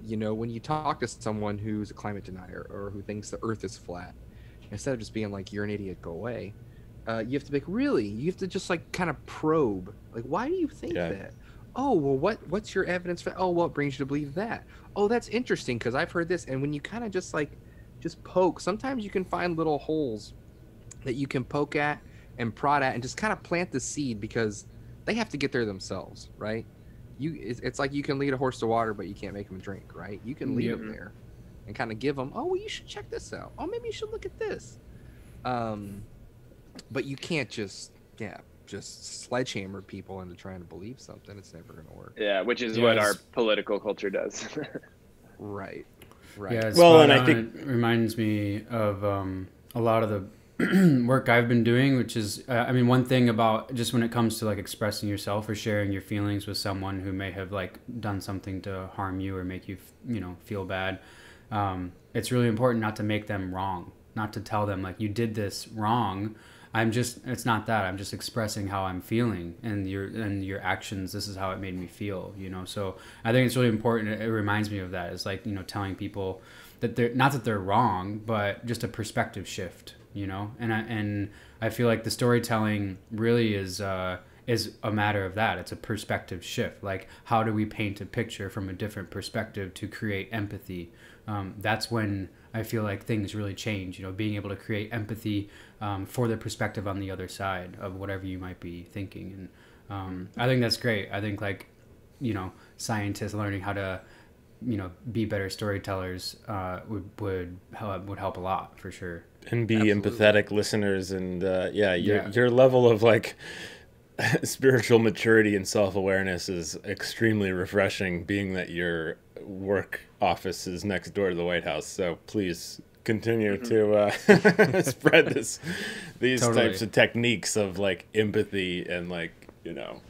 You know, when you talk to someone who's a climate denier or who thinks the earth is flat, instead of just being like, you're an idiot, go away, uh, you have to be like, really? You have to just like kind of probe. Like, why do you think Yeah. that? Oh, well, what what's your evidence for? Oh, well, what brings you to believe that? Oh, that's interesting because I've heard this. And when you kind of just like, just poke, sometimes you can find little holes that you can poke at and prod at and just kind of plant the seed because they have to get there themselves, right? You, it's, it's like you can lead a horse to water, but you can't make him drink, right? You can lead Yep. them there, and kind of give them, oh, well, you should check this out. Oh, maybe you should look at this. Um, but you can't just, yeah, just sledgehammer people into trying to believe something. It's never gonna work. yeah, which is Yeah, what our political culture does. <laughs> Right. Right. Yeah, Well, well, and and I think- it reminds me of um, a lot of the <clears throat> work I've been doing, which is, uh, I mean, one thing about just when it comes to like expressing yourself or sharing your feelings with someone who may have like done something to harm you or make you, you know, feel bad. Um, it's really important not to make them wrong, not to tell them like you did this wrong. I'm just, it's not that. I'm just expressing how I'm feeling and your and your actions. This is how it made me feel, you know. So I think it's really important. It reminds me of that. It's like you know, telling people that they're not that they're wrong, but just a perspective shift, you know. And I and I feel like the storytelling really is uh, is a matter of that. It's a perspective shift. Like how do we paint a picture from a different perspective to create empathy? Um, that's when I feel like things really change. You know, being able to create empathy um, for the perspective on the other side of whatever you might be thinking, and um, I think that's great. I think like you know scientists learning how to you know be better storytellers uh, would would help, would help a lot for sure. And be Absolutely. empathetic listeners and uh, yeah your Yeah. your level of like <laughs> spiritual maturity and self-awareness is extremely refreshing being that your work office is next door to the white house so please continue to uh, <laughs> spread this these Totally. types of techniques of like empathy and like you know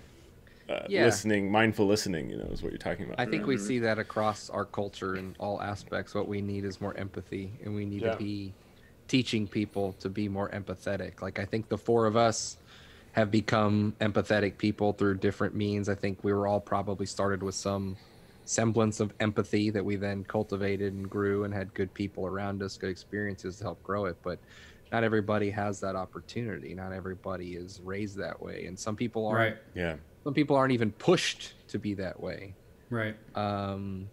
uh, Yeah. listening, mindful listening. You know, is what you're talking about. I think we see that across our culture in all aspects. What we need is more empathy, and we need Yeah. to be teaching people to be more empathetic. Like I think the four of us have become empathetic people through different means. I think we were all probably started with some semblance of empathy that we then cultivated and grew and had good people around us, good experiences to help grow it. But not everybody has that opportunity. Not everybody is raised that way, and some people aren't. Right. Yeah. Some people aren't even pushed to be that way. Right. Um,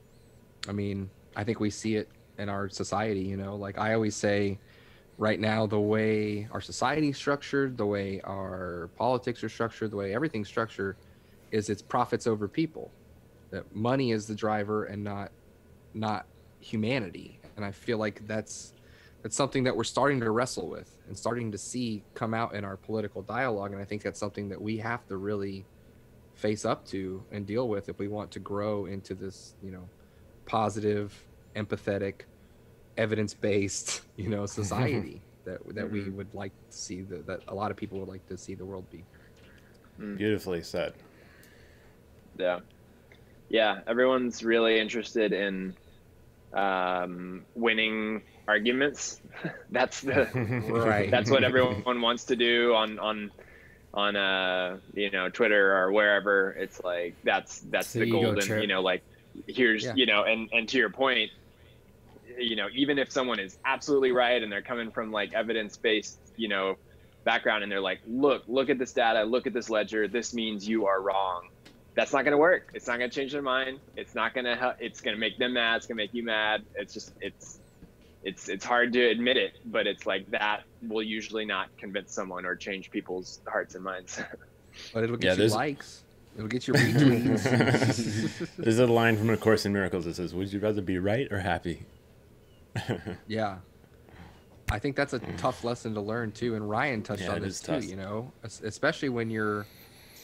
I mean, I think we see it in our society. You know, like I always say, right now, the way our society is structured, the way our politics are structured, the way everything's structured, is it's profits over people. That money is the driver and not not humanity. And I feel like that's that's something that we're starting to wrestle with and starting to see come out in our political dialogue. And I think that's something that we have to really face up to and deal with if we want to grow into this, you know, positive, empathetic, evidence-based, you know, society <laughs> that that we would like to see the, that a lot of people would like to see the world be. Beautifully said. Yeah. Yeah. Everyone's really interested in um, winning arguments. <laughs> that's the Right. that's what everyone wants to do on on on uh you know Twitter or wherever. It's like that's that's It's the the golden trip. you know like here's Yeah. you know and and to your point you know even if someone is absolutely right and they're coming from like evidence based you know background and they're like look look at this data look at this ledger this means you are wrong that's not going to work it's not going to change their mind it's not going to help it's going to make them mad it's going to make you mad it's just it's it's it's hard to admit it but it's like that will usually not convince someone or change people's hearts and minds <laughs> But it'll Yeah, get you likes. It'll get you <laughs> retweets. There's a line from A Course in Miracles that says, "Would you rather be right or happy?" <laughs> yeah. I think that's a tough lesson to learn too, and Ryan touched Yeah, on this too. tough. You know, especially when you're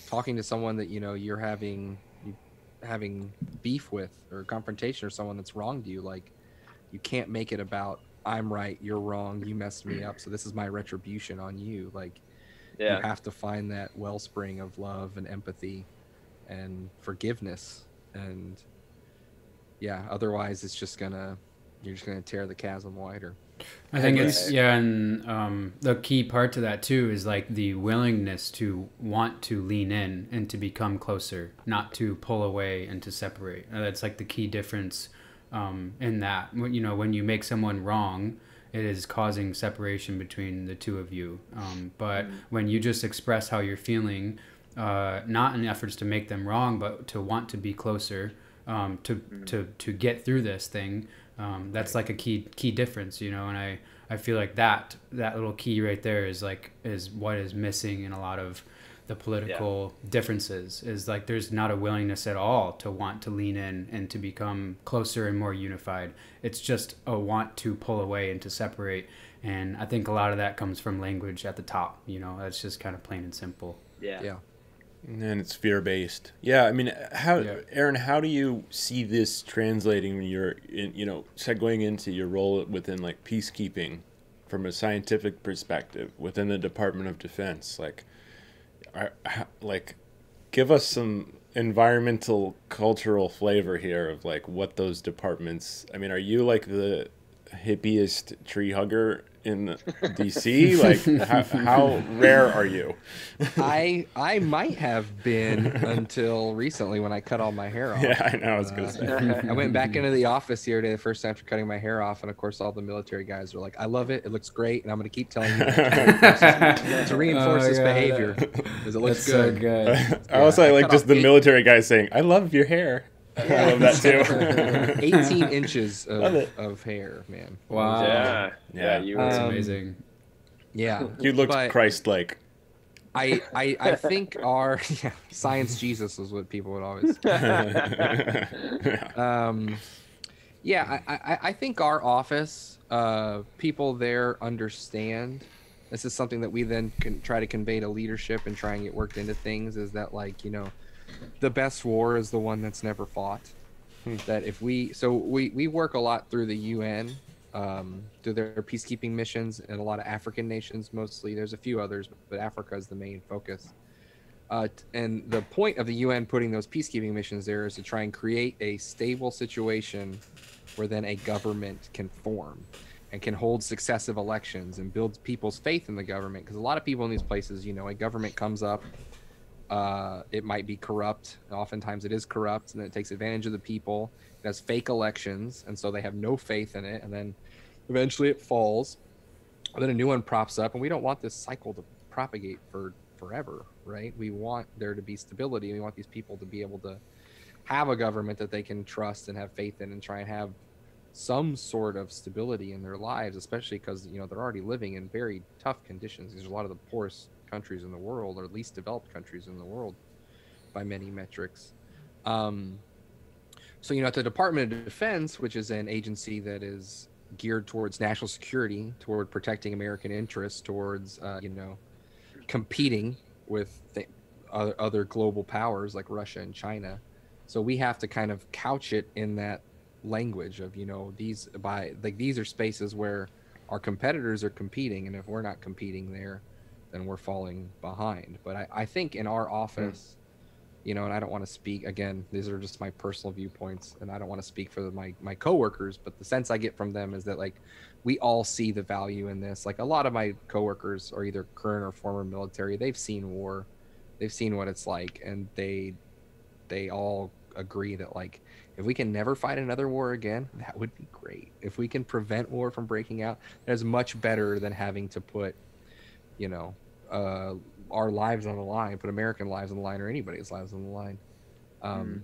talking to someone that you know you're having you- having beef with or confrontation or someone that's wronged you. Like, you can't make it about I'm right, you're wrong, you messed me up, so this is my retribution on you. Like, you have to find that wellspring of love and empathy and forgiveness and yeah otherwise it's just gonna you're just gonna tear the chasm wider I think it's yeah, and um, the key part to that too is like the willingness to want to lean in and to become closer, not to pull away and to separate. Uh, that's like the key difference um, in that. When, you know, when you make someone wrong, it is causing separation between the two of you. Um, but when you just express how you're feeling, uh, not in efforts to make them wrong, but to want to be closer, um, to to to get through this thing. Um, that's like a key key difference, you know. And I I feel like that that little key right there is like is what is missing in a lot of the political differences is like there's not a willingness at all to want to lean in and to become closer and more unified. It's just a want to pull away and to separate. And I think a lot of that comes from language at the top. You know, that's just kind of plain and simple. yeah yeah And it's fear based. Yeah, I mean, how, Yeah. Aaron? How do you see this translating when you're, in, you know, segueing into your role within like peacekeeping, from a scientific perspective within the Department of Defense? Like, are, like, give us some environmental cultural flavor here of like what those departments. I mean, are you like the hippiest tree hugger in DC? like, how, how rare are you? i i might have been until recently when i cut all my hair off Yeah, I know. I was gonna say. Uh, I went back into the office the other day, the first time after cutting my hair off, and of course, all the military guys were like, "I love it. It looks great, and I'm going to keep telling you <laughs> to reinforce Oh, this God. behavior because it looks That's so good." good. I also I like just the eight- military guys saying, "I love your hair." I love that too. <laughs> 18 inches of, of hair, man. Wow. yeah Yeah. yeah you That's Um, amazing. Yeah, <laughs> You looked but Christ-like. I, I I think our <laughs> yeah, science Jesus is what people would always. yeah. Um, yeah, I, I, I think our office, uh, people there understand. This is something that we then can try to convey to leadership and try and get worked into things. Is that like you know, the best war is the one that's never fought. That if we so we we work a lot through the UN, um, through their peacekeeping missions in a lot of African nations mostly. There's a few others, but Africa is the main focus. Uh, and the point of the UN putting those peacekeeping missions there is to try and create a stable situation where then a government can form and can hold successive elections and build people's faith in the government. Because a lot of people in these places, you know, a government comes up, uh, it might be corrupt. Oftentimes it is corrupt and it takes advantage of the people. It has fake elections, and so they have no faith in it. And then eventually it falls. And then a new one props up, and we don't want this cycle to propagate for forever, right? We want there to be stability. We want these people to be able to have a government that they can trust and have faith in and try and have some sort of stability in their lives, especially because you know they're already living in very tough conditions. These are a lot of the poorest countries in the world, or least developed countries in the world, by many metrics. Um, so you know, at the Department of Defense, which is an agency that is geared towards national security, toward protecting American interests, towards uh, you know, competing with th- other, other global powers like Russia and China. So we have to kind of couch it in that language of you know these by like these are spaces where our competitors are competing and if we're not competing there then we're falling behind. But i, I think in our hmm. office you know and i don't want to speak again these are just my personal viewpoints and i don't want to speak for my my coworkers but the sense i get from them is that like we all see the value in this. Like a lot of my coworkers are either current or former military. They've seen war. They've seen what it's like and they they all agree that like if we can never fight another war again, that would be great. If we can prevent war from breaking out, that is much better than having to put, you know, uh, our lives on the line, put American lives on the line, or anybody's lives on the line, um,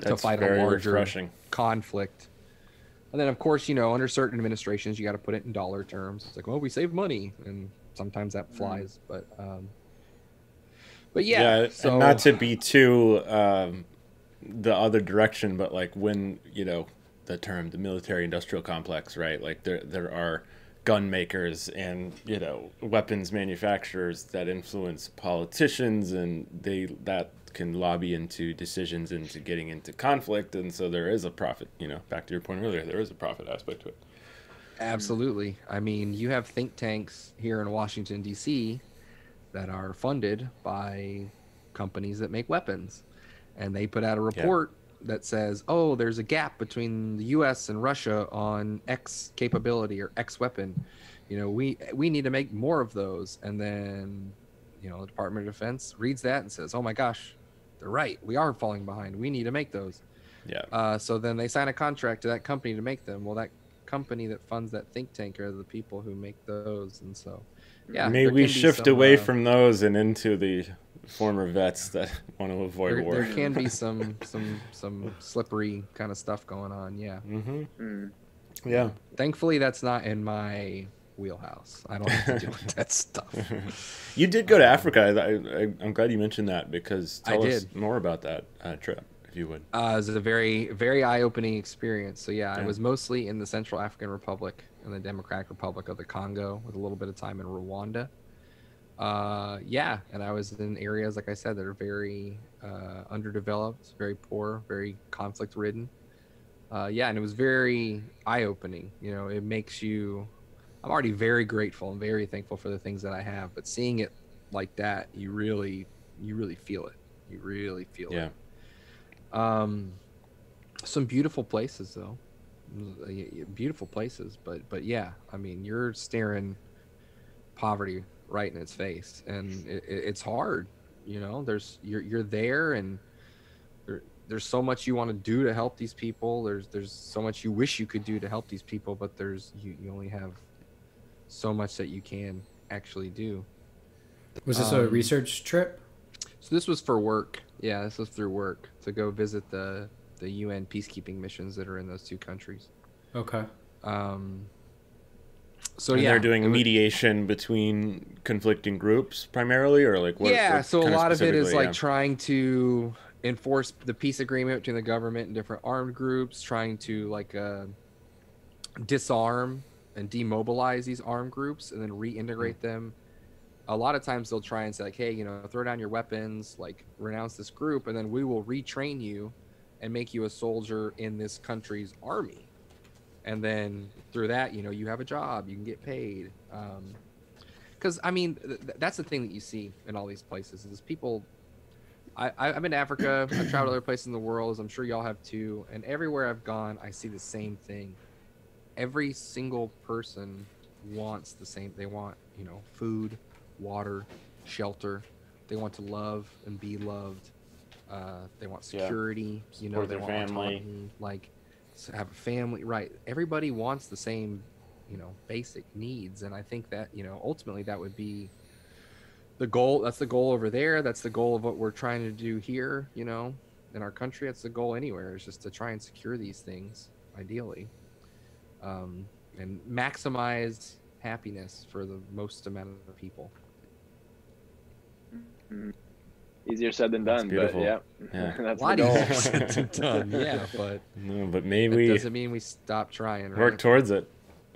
to fight a larger refreshing. conflict. And then, of course, you know, under certain administrations, you got to put it in dollar terms. It's like, well, we save money, and sometimes that flies. But, um, but yeah, so and not to be too um, the other direction, but like when you know the term the military industrial complex, right? Like there there are gun makers and you know weapons manufacturers that influence politicians, and they that can lobby into decisions into getting into conflict, and so there is a profit. You know, back to your point earlier, there is a profit aspect to it. Absolutely. I mean, you have think tanks here in Washington, D.C. that are funded by companies that make weapons. And they put out a report that says, oh, there's a gap between the U.S. and Russia on X capability or X weapon. You know, we we need to make more of those. And then, you know, the Department of Defense reads that and says, oh my gosh, they're right. We are falling behind. We need to make those. Yeah. Uh, so then they sign a contract to that company to make them. Well, that company that funds that think tank are the people who make those, and so yeah. May we shift some, away uh, from those and into the former vets that <laughs> want to avoid There, war. there can be <laughs> some some some slippery kind of stuff going on. Yeah. hmm Mm. Yeah. Thankfully, that's not in my wheelhouse. I don't have to deal with <laughs> that stuff. You did go to Africa. I, I, I'm glad you mentioned that because I tell us did. more about that uh, trip, if you would. Uh, it was a very very eye opening experience. So yeah, I was mostly in the Central African Republic and the Democratic Republic of the Congo, with a little bit of time in Rwanda. Uh, yeah, and I was in areas like I said that are very uh, underdeveloped, very poor, very conflict ridden. Uh, yeah, and it was very eye opening. You know, it makes you. I'm already very grateful and very thankful for the things that I have, but seeing it like that, you really, you really feel it. You really feel it. Yeah. Um, some beautiful places though, beautiful places. But but yeah, I mean, you're staring poverty right in its face, and it, it, it's hard. You know, there's you're you're there, and there, there's so much you want to do to help these people. There's there's so much you wish you could do to help these people, but there's you, you only have so much that you can actually do. Was this a Um, research trip? So this was for work. Yeah, this was through work to go visit the the UN peacekeeping missions that are in those two countries. Okay. Um, so and yeah, they're doing mediation between conflicting groups primarily, or like what? yeah, what so a lot of it is specifically, like trying to enforce the peace agreement between the government and different armed groups, trying to like uh, disarm and demobilize these armed groups, and then reintegrate them. A lot of times they'll try and say like, hey, you know, throw down your weapons, like renounce this group, and then we will retrain you and make you a soldier in this country's army. And then through that, you know, you have a job, you can get paid. Um, because I mean, th- th- that's the thing that you see in all these places is people I, I'm in Africa. I've traveled other places in the world, as I'm sure y'all have too. And everywhere I've gone, I see the same thing. Every single person wants the same. They want you know food, water, shelter. They want to love and be loved. Uh, they want Yeah. security. You know, they their want family. autonomy, like have a family. Right. Everybody wants the same, you know, basic needs. And I think that you know ultimately that would be the goal. That's the goal over there. That's the goal of what we're trying to do here. You know, in our country, that's the goal anywhere. Is just to try and secure these things, ideally, um, and maximize happiness for the most amount of people. Easier said than done, but beautiful. yeah, Yeah. <laughs> that's A lot the goal. easier said than done. Yeah, but No, but maybe we doesn't mean we stop trying. Right? work towards it.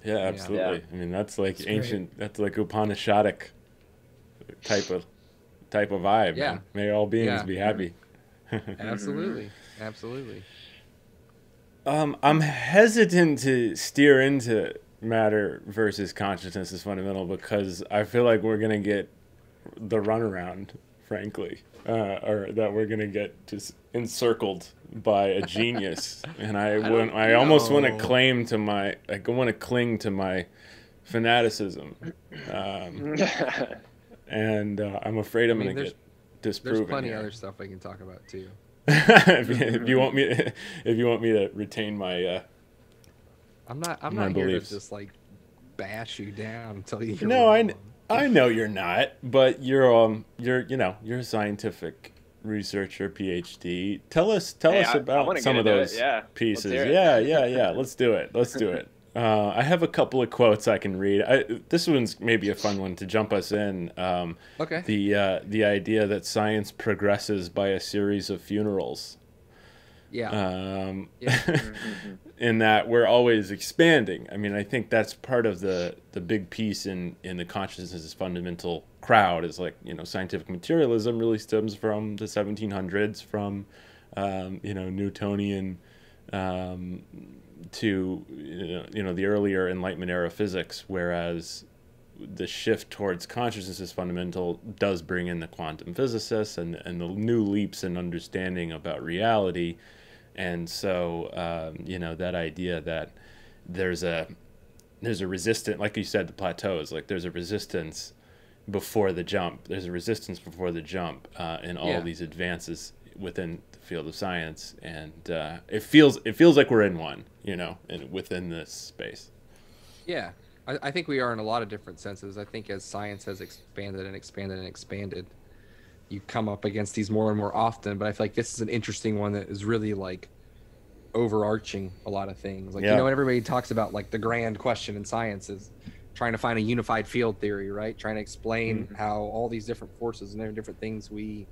Yeah, absolutely. Yeah. I mean, that's like It's great. ancient. That's like Upanishadic type of type of vibe. Yeah. man. May all beings Yeah. be happy. <laughs> Absolutely, <laughs> absolutely. Um, I'm hesitant to steer into matter versus consciousness is fundamental because I feel like we're gonna get the runaround, frankly, uh, or that we're gonna get just encircled by a genius, <laughs> and I want, I almost want to claim to my, I want to cling to my fanaticism, um, <laughs> and uh, I'm afraid I'm I mean, gonna get disproven. There's plenty here. other stuff I can talk about too. <laughs> if, you, if you want me, to, if you want me to retain my. Uh, I'm not. I'm not here to just like bash you down until you. No, I. kn- I know you're not, but you're um you're you know you're a scientific researcher, PhD. Tell us tell Hey, us I- I about wanna some of those Yeah, pieces. Yeah, yeah, <laughs> yeah. Let's do it. Let's do it. Uh, I have a couple of quotes I can read. I, this one's maybe a fun one to jump us in. Um, Okay. the uh, the idea that science progresses by a series of funerals. yeah. Um, Yeah. <laughs> in that we're always expanding. I mean, I think that's part of the the big piece in in the consciousness is fundamental crowd is like you know scientific materialism really stems from the 1700s from um, you know Newtonian um, to you know, you know the earlier Enlightenment era physics, whereas the shift towards consciousness is fundamental does bring in the quantum physicists and and the new leaps in understanding about reality and so um, you know that idea that there's a there's a resistance like you said the plateaus like there's a resistance before the jump there's a resistance before the jump uh, in all Yeah. these advances within the field of science and uh, it feels it feels like we're in one you know in, within this space Yeah, I, I think we are in a lot of different senses. I think as science has expanded and expanded and expanded, you come up against these more and more often. But I feel like this is an interesting one that is really like overarching a lot of things. Like Yeah. you know, when everybody talks about like the grand question in science is trying to find a unified field theory, right? Trying to explain Mhm. how all these different forces and different things we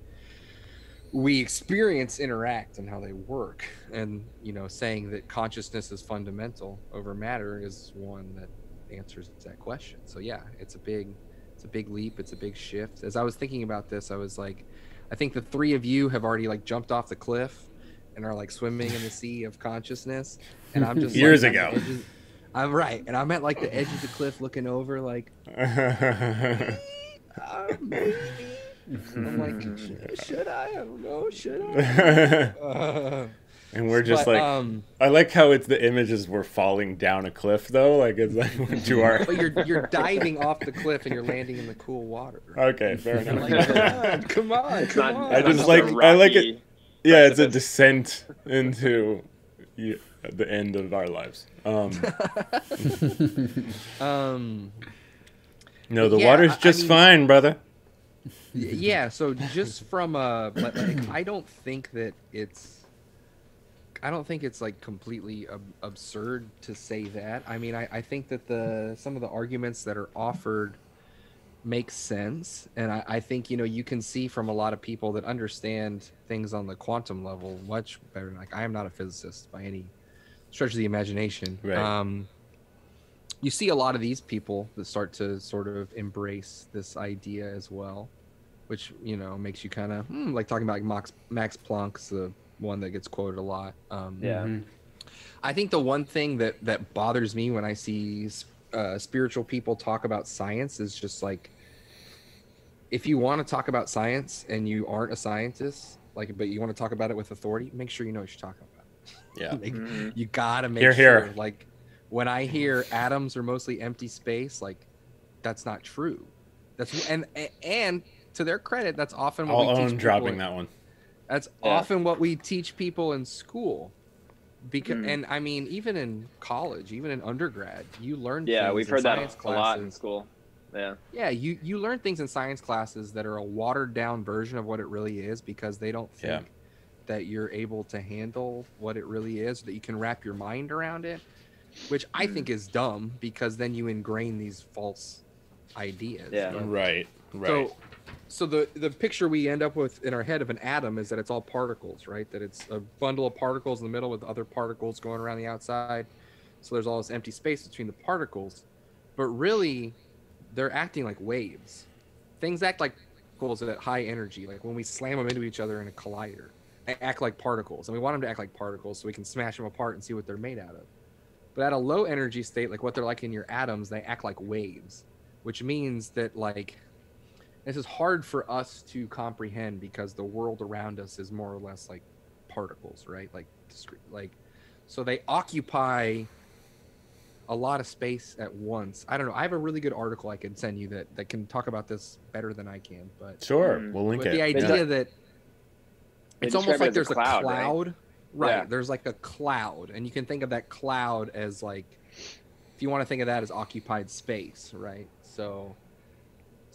we experience interact and how they work and you know saying that consciousness is fundamental over matter is one that answers that question so yeah it's a big it's a big leap. It's a big shift. As i was thinking about this i was like i think the three of you have already like jumped off the cliff and are like swimming in the sea of consciousness. And i'm just <laughs> Years the ago. i'm right. And i'm at like the edge of the cliff looking over like <laughs> maybe. i'm like "Sh- should i? I don't know. Should i? <laughs> Uh, and we're just but, like um I like how it's the images we're falling down a cliff though like it's like <laughs> to our but you're you're <laughs> diving off the cliff and you're landing in the cool water. okay fair <laughs> enough like, come on, come on, not. on. I just like- I like it- yeah it's a descent into yeah, the end of our lives um Um, no the Yeah, water's I- I just mean- fine brother yeah. So just from uh, like, like, I don't think that it's. I don't think it's like completely ab- absurd to say that. I mean, I, I think that the some of the arguments that are offered make sense, and I, I think you know you can see from a lot of people that understand things on the quantum level much better. Like I am not a physicist by any stretch of the imagination. Right. Um, you see a lot of these people that start to sort of embrace this idea as well, which you know makes you kind of hmm, like talking about like Max Max Planck's the one that gets quoted a lot. Um, Yeah. Mhm. I think the one thing that that bothers me when I see uh, spiritual people talk about science is just like if you want to talk about science and you aren't a scientist, like, but you want to talk about it with authority, make sure you know what you're talking about. Yeah. <laughs> Like, Mhm. you gotta make Hear, sure. Here. Like, when I hear atoms are mostly empty space, like, that's not true. That's and and to their credit, that's often what I'll we own people dropping in- that one. That's Yeah. often what we teach people in school. Because Mm. and I mean, even in college, even in undergrad, you learn. Yeah, things we've in heard that science a lot in school. Yeah. Yeah, you you learn things in science classes that are a watered down version of what it really is because they don't Yeah. think that you're able to handle what it really is, that you can wrap your mind around it, which I Mm. think is dumb because then you ingrain these false ideas. Yeah. Right. Right. so, so the the picture we end up with in our head of an atom is that it's all particles, right? That it's a bundle of particles in the middle with other particles going around the outside. So there's all this empty space between the particles, but really, they're acting like waves. Things act like particles at high energy, like when we slam them into each other in a collider. They act like particles, and we want them to act like particles so we can smash them apart and see what they're made out of. But at a low energy state, like what they're like in your atoms, they act like waves, which means that like this is hard for us to comprehend because the world around us is more or less like particles, right? Like discrete, like so they occupy a lot of space at once. I don't know. I have a really good article I could send you that that can talk about this better than I can, but sure. Mm. We'll link with it. the idea Yeah. that it's describe almost it like as there's a cloud, right? right? Yeah. There's like a cloud, and you can think of that cloud as like, if you want to think of that as occupied space, right? So,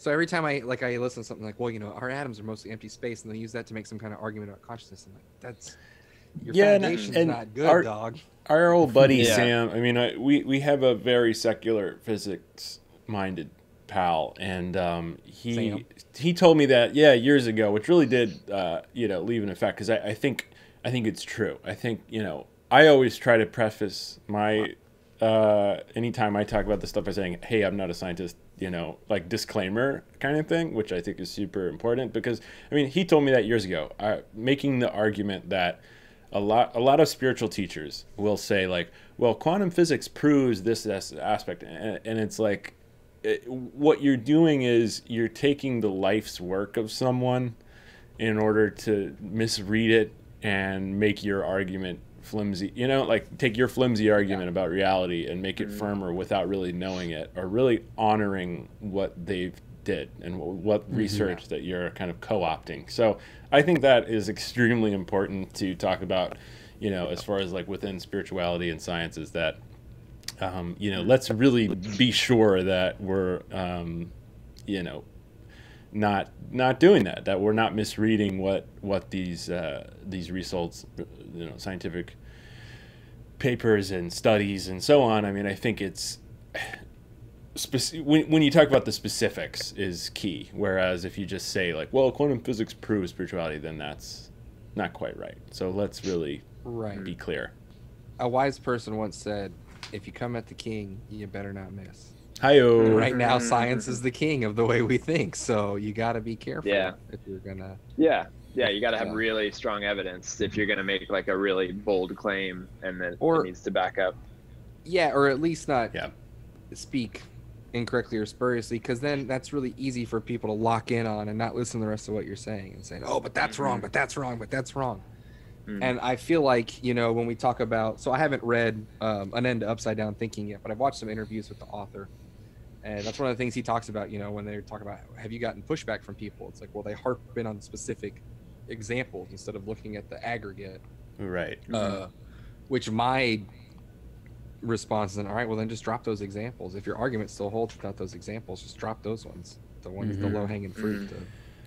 so every time I like I listen to something like, well, you know, our atoms are mostly empty space, and they use that to make some kind of argument about consciousness. I'm like, that's your Yeah, and- foundation's and not good, our- dog. Our old <laughs> buddy Yeah. Sam. I mean, I, we we have a very secular physics minded pal, and um, he Sam. he told me that yeah years ago, which really did uh, you know leave an effect because I, I think I think it's true. I think you know I always try to preface my uh, anytime I talk about this stuff by saying, "Hey, I'm not a scientist." You know, like disclaimer kind of thing, which I think is super important because I mean, he told me that years ago, uh, making the argument that a lot a lot of spiritual teachers will say like, "Well, quantum physics proves this, this aspect," and, and it's like, it, what you're doing is you're taking the life's work of someone in order to misread it and make your argument flimsy you know like take your flimsy argument about reality and make it firmer without really knowing it or really honoring what they've did and what, what research that you're kind of co-opting. So i think that is extremely important to talk about you know as far as like within spirituality and sciences that um, you know let's really be sure that we're um, you know not not doing that that we're not misreading what what these uh, these results you know scientific papers and studies and so on i mean i think it's speci- when, when you talk about the specifics is key whereas if you just say like well quantum physics proves spirituality then that's not quite right so let's really Right. be clear A wise person once said, "If you come at the king, you better not miss." Hi-yo. Right now, Mhm. science is the king of the way we think, so you got to be careful Yeah. if you're gonna. Yeah. Yeah, you got to have Yeah. really strong evidence if you're going to make like a really bold claim and then Or- it needs to back up. Yeah, or at least not Yeah. speak incorrectly or spuriously, because then that's really easy for people to lock in on and not listen to the rest of what you're saying and saying, "Oh, but that's wrong, Mhm. but that's wrong, but that's wrong." Mhm. And I feel like you know when we talk about, so I haven't read um, an end to Upside Down Thinking yet, but I've watched some interviews with the author, and that's one of the things he talks about. You know, when they talk about, have you gotten pushback from people? It's like, well, they harp in on specific examples instead of looking at the aggregate. right Uh, which my response is, all right, well then just drop those examples. If your argument still holds without those examples, just drop those ones. The ones, the Mhm. low hanging fruit. Mhm. To,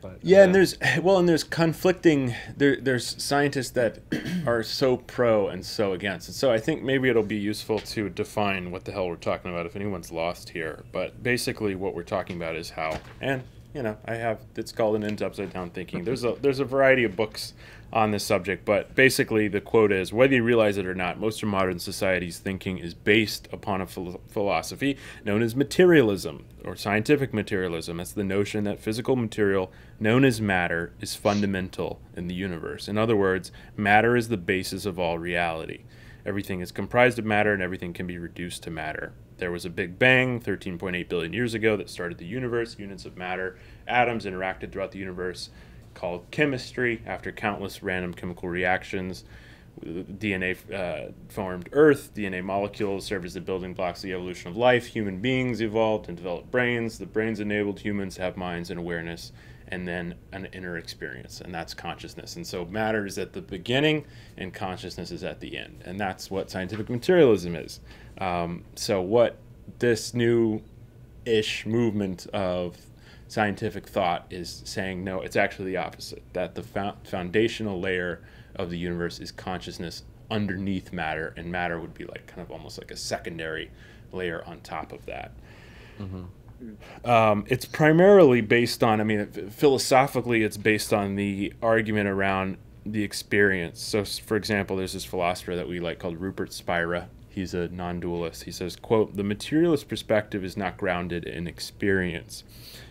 but Yeah, and uh, there's <sighs> well, and there's conflicting. There, there's scientists that <clears throat> are so pro and so against. And so I think maybe it'll be useful to define what the hell we're talking about if anyone's lost here. But basically, what we're talking about is how, and you know, I have it's called an end to upside down thinking. There's a there's a variety of books on this subject, but basically the quote is whether you realize it or not, most of modern society's thinking is based upon a phil- philosophy known as materialism or scientific materialism. That's the notion that physical material known as matter is fundamental in the universe. In other words, matter is the basis of all reality. Everything is comprised of matter and everything can be reduced to matter. there was a big bang 13.8 billion years ago that started the universe. Units of matter, atoms interacted throughout the universe, called chemistry, after countless random chemical reactions. DNA uh, formed Earth. DNA molecules served as the building blocks of the evolution of life. Human beings evolved and developed brains. The brains enabled humans to have minds and awareness, and then an inner experience, and that's consciousness. And so matter is at the beginning, and consciousness is at the end, and that's what scientific materialism is. Um, so what this new ish movement of scientific thought is saying no, it's actually the opposite. That the fo- foundational layer of the universe is consciousness underneath matter, and matter would be like kind of almost like a secondary layer on top of that. Mm-hmm. Um, it's primarily based on, I mean, philosophically, it's based on the argument around the experience. So, for example, there's this philosopher that we like called Rupert Spira. He's a non-dualist. He says, "quote The materialist perspective is not grounded in experience."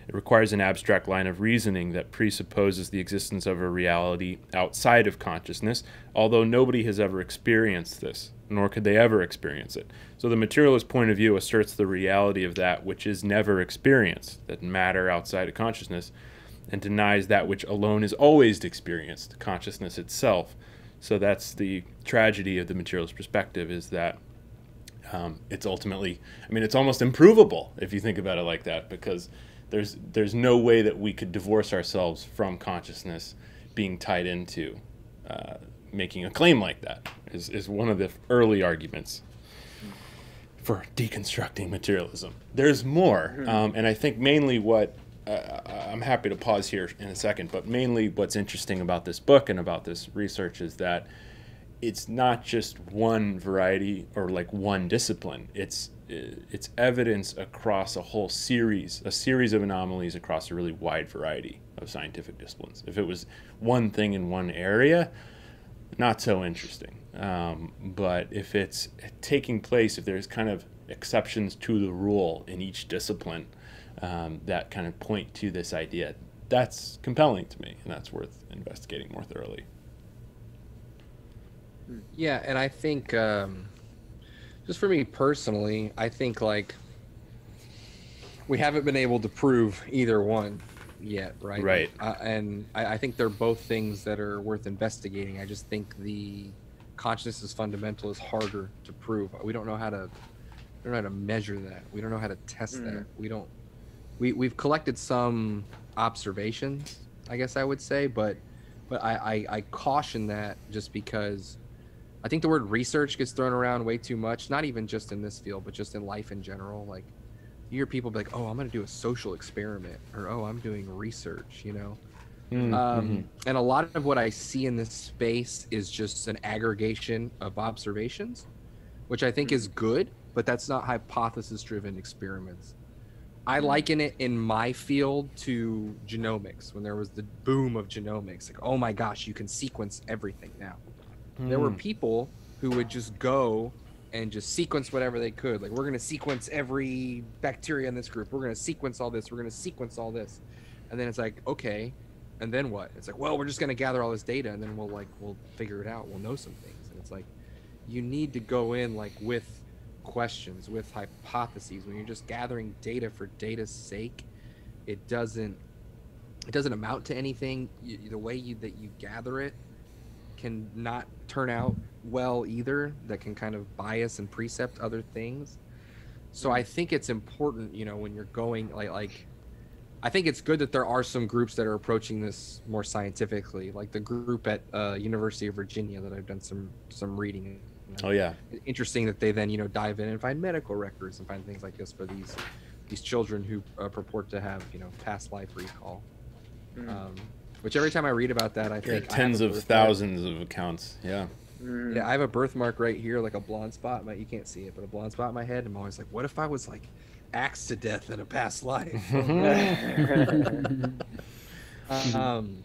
It requires an abstract line of reasoning that presupposes the existence of a reality outside of consciousness, although nobody has ever experienced this, nor could they ever experience it. So the materialist point of view asserts the reality of that which is never experienced, that matter outside of consciousness, and denies that which alone is always experienced, consciousness itself. So that's the tragedy of the materialist perspective is that um, it's ultimately, I mean, it's almost improvable if you think about it like that, because there's there's no way that we could divorce ourselves from consciousness being tied into uh, making a claim like that is, is one of the early arguments for deconstructing materialism. There's more, hmm. um, and I think mainly what uh, I'm happy to pause here in a second, but mainly what's interesting about this book and about this research is that it's not just one variety or like one discipline. It's it's evidence across a whole series, a series of anomalies across a really wide variety of scientific disciplines. If it was one thing in one area, not so interesting. Um, but if it's taking place, if there's kind of exceptions to the rule in each discipline um, that kind of point to this idea, that's compelling to me, and that's worth investigating more thoroughly. Yeah, and I think. Um just for me personally, I think like we haven't been able to prove either one yet, right? Right. Uh, and I, I, think they're both things that are worth investigating. I just think the consciousness is fundamental is harder to prove. We don't know how to, we don't know how to measure that. We don't know how to test mm. that. We don't. We we've collected some observations, I guess I would say, but but I, I, I caution that just because I think the word research gets thrown around way too much, not even just in this field, but just in life in general. Like you hear people be like, "Oh, I'm going to do a social experiment," or "Oh, I'm doing research," you know. Mm-hmm. Um, and a lot of what I see in this space is just an aggregation of observations, which I think is good, but that's not hypothesis-driven experiments. I mm. liken it in my field to genomics when there was the boom of genomics. Like, oh my gosh, you can sequence everything now. Mm. There were hmm. people who would just go and just sequence whatever they could. Like, we're going to sequence every bacteria in this group. We're going to sequence all this. We're going to sequence all this. And then it's like, okay. And then what? It's like, well, we're just going to gather all this data and then we'll, like, we'll figure it out. We'll know some things. And it's like, you need to go in, like, with questions, with hypotheses. When you're just gathering data for data's sake, it doesn't. It doesn't amount to anything. You, the way you that you gather it can not turn out well either that can kind of bias and precept other things so i think it's important you know when you're going like like i think it's good that there are some groups that are approaching this more scientifically like the group at uh, university of virginia that i've done some some reading you know? oh yeah interesting that they then you know dive in and find medical records and find things like this for these these children who uh, purport to have you know past life recall mm. um, which every time I read about that, I think yeah, tens of thousands of accounts. Yeah. Yeah, I have a birthmark right here, like a blonde spot. My, you can't see it, but a blonde spot in my head. I'm always like, what if I was like axed to death in a past life? <laughs> <laughs> um,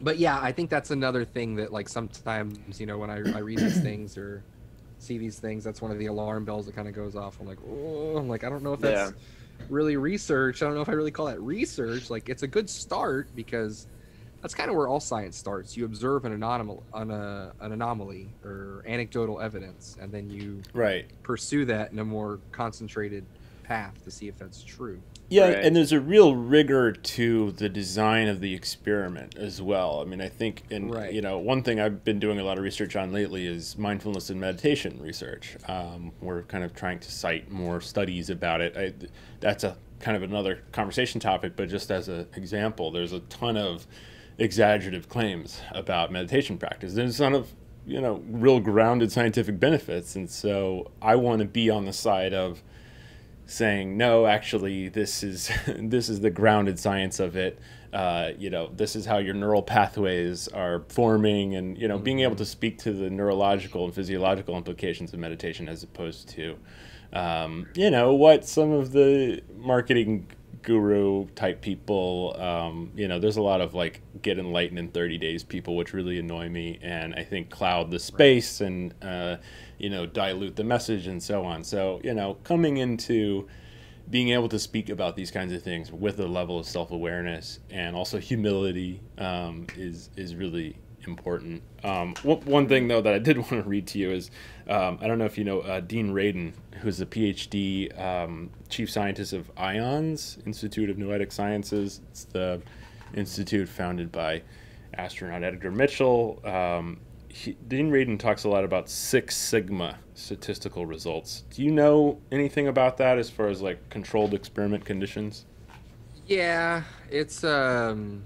but yeah, I think that's another thing that like sometimes you know when I, I read these <coughs> things or see these things, that's one of the alarm bells that kind of goes off. I'm like, oh, I'm like, I don't know if that's yeah. really research. I don't know if I really call that research. Like, it's a good start because that's kind of where all science starts. You observe an anomaly, an, uh, an anomaly or anecdotal evidence, and then you right pursue that in a more concentrated path to see if that's true. Yeah, Right. and there's a real rigor to the design of the experiment as well. I mean, I think, and Right. you know, one thing I've been doing a lot of research on lately is mindfulness and meditation research. Um, we're kind of trying to cite more studies about it. I, that's a kind of another conversation topic, but just as an example, there's a ton of exaggerative claims about meditation practice. There's a ton of you know real grounded scientific benefits, and so I want to be on the side of saying no actually this is <laughs> this is the grounded science of it. Uh, you know this is how your neural pathways are forming and you know being able to speak to the neurological and physiological implications of meditation as opposed to um, you know what some of the marketing guru type people um, you know there's a lot of like get enlightened in 30 days people which really annoy me. And i think cloud the space and uh, you know dilute the message and so on so you know coming into being able to speak about these kinds of things with a level of self-awareness and also humility um, is is really important. Um, one, thing though that I did <laughs> want to read to you is um, I don't know if you know uh, Dean Radin, who's a PhD um, chief scientist of IONS Institute of Noetic Sciences. It's the institute founded by astronaut Edgar Mitchell. He, Dean Radin talks a lot about Six Sigma statistical results. Do you know anything about that as far as like controlled experiment conditions? Yeah, it's um,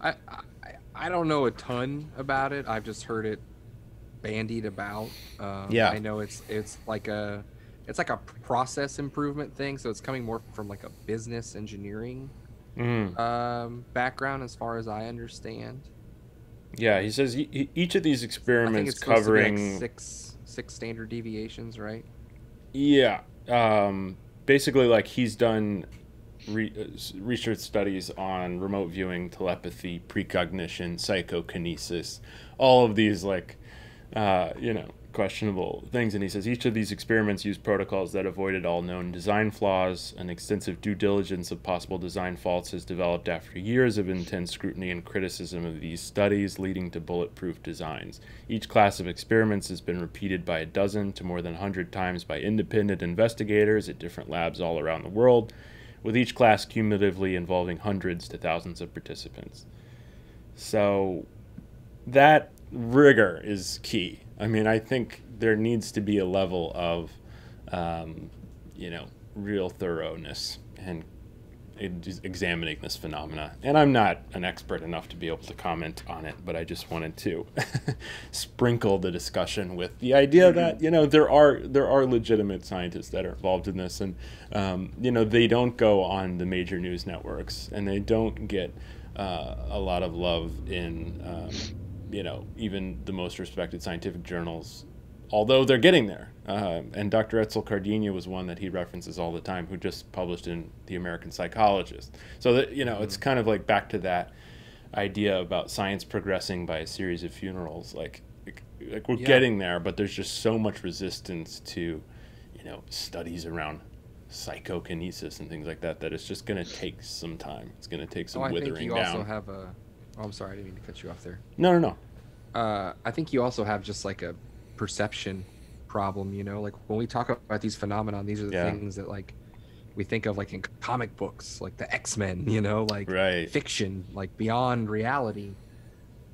I, I I don't know a ton about it. I've just heard it bandied about. Um, Yeah. I know it's it's like a it's like a process improvement thing. So it's coming more from like a business engineering Mm. um, background, as far as I understand. Yeah, he says e- each of these experiments it's supposed to be, like, covering six six standard deviations, right? Yeah. Um, basically, like he's done re- uh, research studies on remote viewing, telepathy, precognition, psychokinesis, all of these like, uh, you know, questionable things. And he says each of these experiments used protocols that avoided all known design flaws. An extensive due diligence of possible design faults has developed after years of intense scrutiny and criticism of these studies, leading to bulletproof designs. Each class of experiments has been repeated by a dozen to more than 100 times by independent investigators at different labs all around the world, with each class cumulatively involving hundreds to thousands of participants. So that rigor is key. I mean, I think there needs to be a level of, um, you know, real thoroughness and in examining this phenomena. And I'm not an expert enough to be able to comment on it, but I just wanted to <laughs> sprinkle the discussion with the idea that you know there are there are legitimate scientists that are involved in this, and um, you know they don't go on the major news networks, and they don't get uh, a lot of love in um, you know even the most respected scientific journals although they're getting there. Uh, and Dr. Etzel Cardeña was one that he references all the time, who just published in the American Psychologist. So that you know, it's kind of like back to that idea about science progressing by a series of funerals. Like, like, we're Yeah. getting there, but there's just so much resistance to, you know, studies around psychokinesis and things like that that it's just going to take some time. It's going to take some Oh, I withering think you down. also have a. Oh, I'm sorry, I didn't mean to cut you off there. no, no, no. uh, I think you also have just like a perception problem, you know, like when we talk about these phenomenon, these are the Yeah. things that like we think of like in comic books, like the X-Men, you know, like Right. fiction, like beyond reality.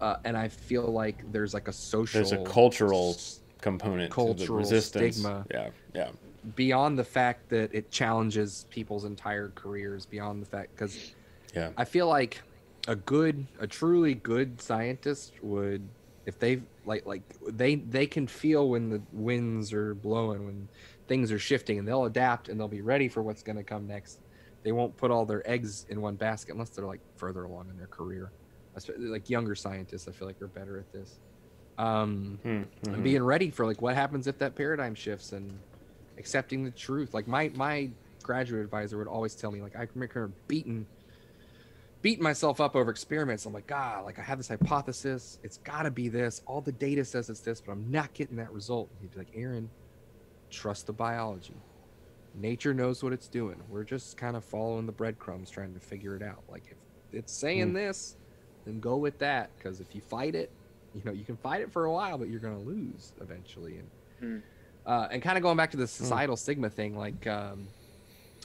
Uh, and I feel like there's like a social There's a cultural component to the cultural resistance. stigma. Yeah, yeah. beyond the fact that it challenges people's entire careers, beyond the fact because Yeah. I feel like a good, a truly good scientist would, if they like, like they they can feel when the winds are blowing, when things are shifting, and they'll adapt and they'll be ready for what's going to come next. They won't put all their eggs in one basket unless they're like further along in their career. Like younger scientists, I feel like are better at this. Um, Hmm, and mhm. being ready for like what happens if that paradigm shifts and accepting the truth like my my graduate advisor would always tell me like i remember beating beating myself up over experiments i'm like god like i have this hypothesis it's got to be this all the data says it's this but i'm not getting that result he'd be like aaron trust the biology nature knows what it's doing we're just kind of following the breadcrumbs trying to figure it out like if it's saying Hmm. this, then go with that. Because if you fight it, you know you can fight it for a while, but you're gonna lose eventually. And Hmm. uh, and kind of going back to the societal stigma thing, like um,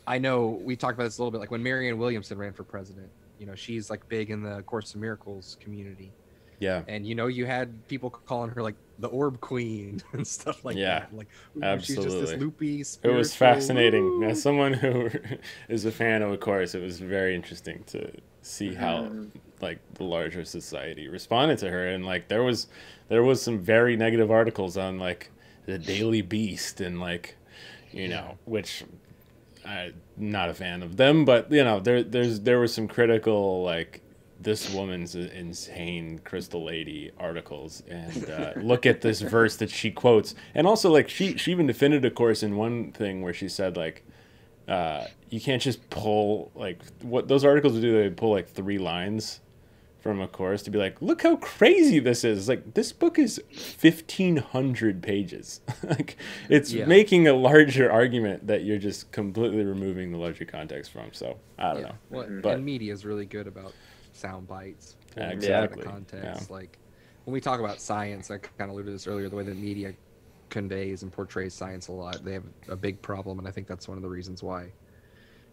I know we talked about this a little bit. Like when Marianne Williamson ran for president, you know she's like big in the Course of Miracles community, Yeah. and you know you had people calling her like the Orb Queen <laughs> and stuff like Yeah, that. Like ooh, she's just absolutely. this loopy. It was fascinating. Woo! <laughs> As someone who <laughs> is a fan of a course, it was very interesting to see how Mhm. like the larger society responded to her and like there was there was some very negative articles on like the Daily Beast and like you know which I'm not a fan of them but you know there there's there was some critical like this woman's insane crystal lady articles and uh, <laughs> look at this verse that she quotes. And also like she she even defended a course in one thing where she said like uh, you can't just pull like what those articles would do they pull like three lines from a course to be like look how crazy this is like this book is 1500 pages <laughs> like it's Yeah. making a larger argument that you're just completely removing the larger context from so i don't Yeah. know Well. But- and media is really good about sound bites. Yeah, pulling it out of exactly. Context. Like when we talk about science, I kind of alluded to this earlier. The way that media conveys and portrays science a lot, they have a big problem, and I think that's one of the reasons why.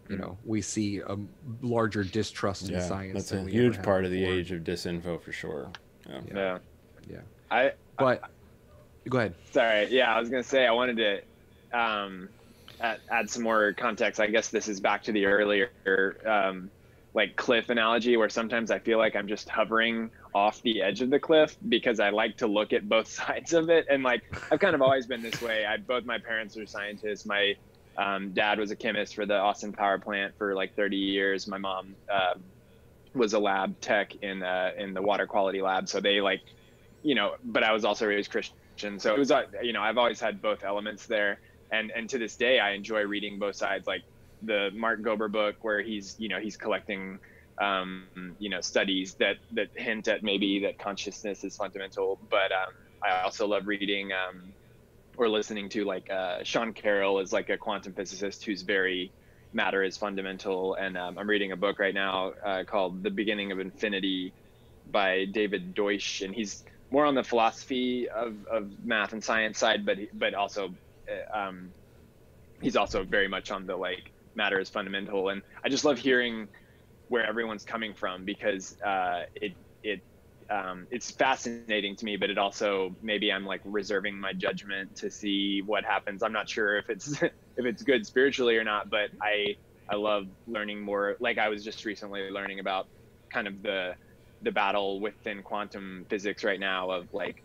You know, we see a larger distrust in yeah science. that's than a we huge ever part of the before. age of disinfo for sure yeah. Yeah. Yeah. Yeah. I But go ahead. sorry. Yeah, I was gonna say I wanted to um, add, add some more context. I guess this is back to the earlier um, like cliff analogy, where sometimes I feel like I'm just hovering off the edge of the cliff because I like to look at both <laughs> sides of it. And like I've kind of always been this way. I both my parents are scientists. My um, dad was a chemist for the Austin Power Plant for like 30 years. My mom uh, was a lab tech in uh, in the water quality lab. So they like, you know, but I was also raised Christian. So it was, uh, you know, I've always had both elements there. And and to this day, I enjoy reading both sides. Like the Mark Gober book, where he's, you know, he's collecting, um, you know, studies that that hint at maybe that consciousness is fundamental. But um, I also love reading um, or listening to like uh, Sean Carroll is like a quantum physicist who's very matter is fundamental. And um, I'm reading a book right now uh, called The Beginning of Infinity by David Deutsch, and he's more on the philosophy of, of math and science side, but but also uh, um, he's also very much on the like matter is fundamental. And I just love hearing where everyone's coming from because uh, it it um, it's fascinating to me, but it also maybe I'm like reserving my judgment to see what happens. I'm not sure if it's <laughs> if it's good spiritually or not, but I I love learning more. Like I was just recently learning about kind of the the battle within quantum physics right now of like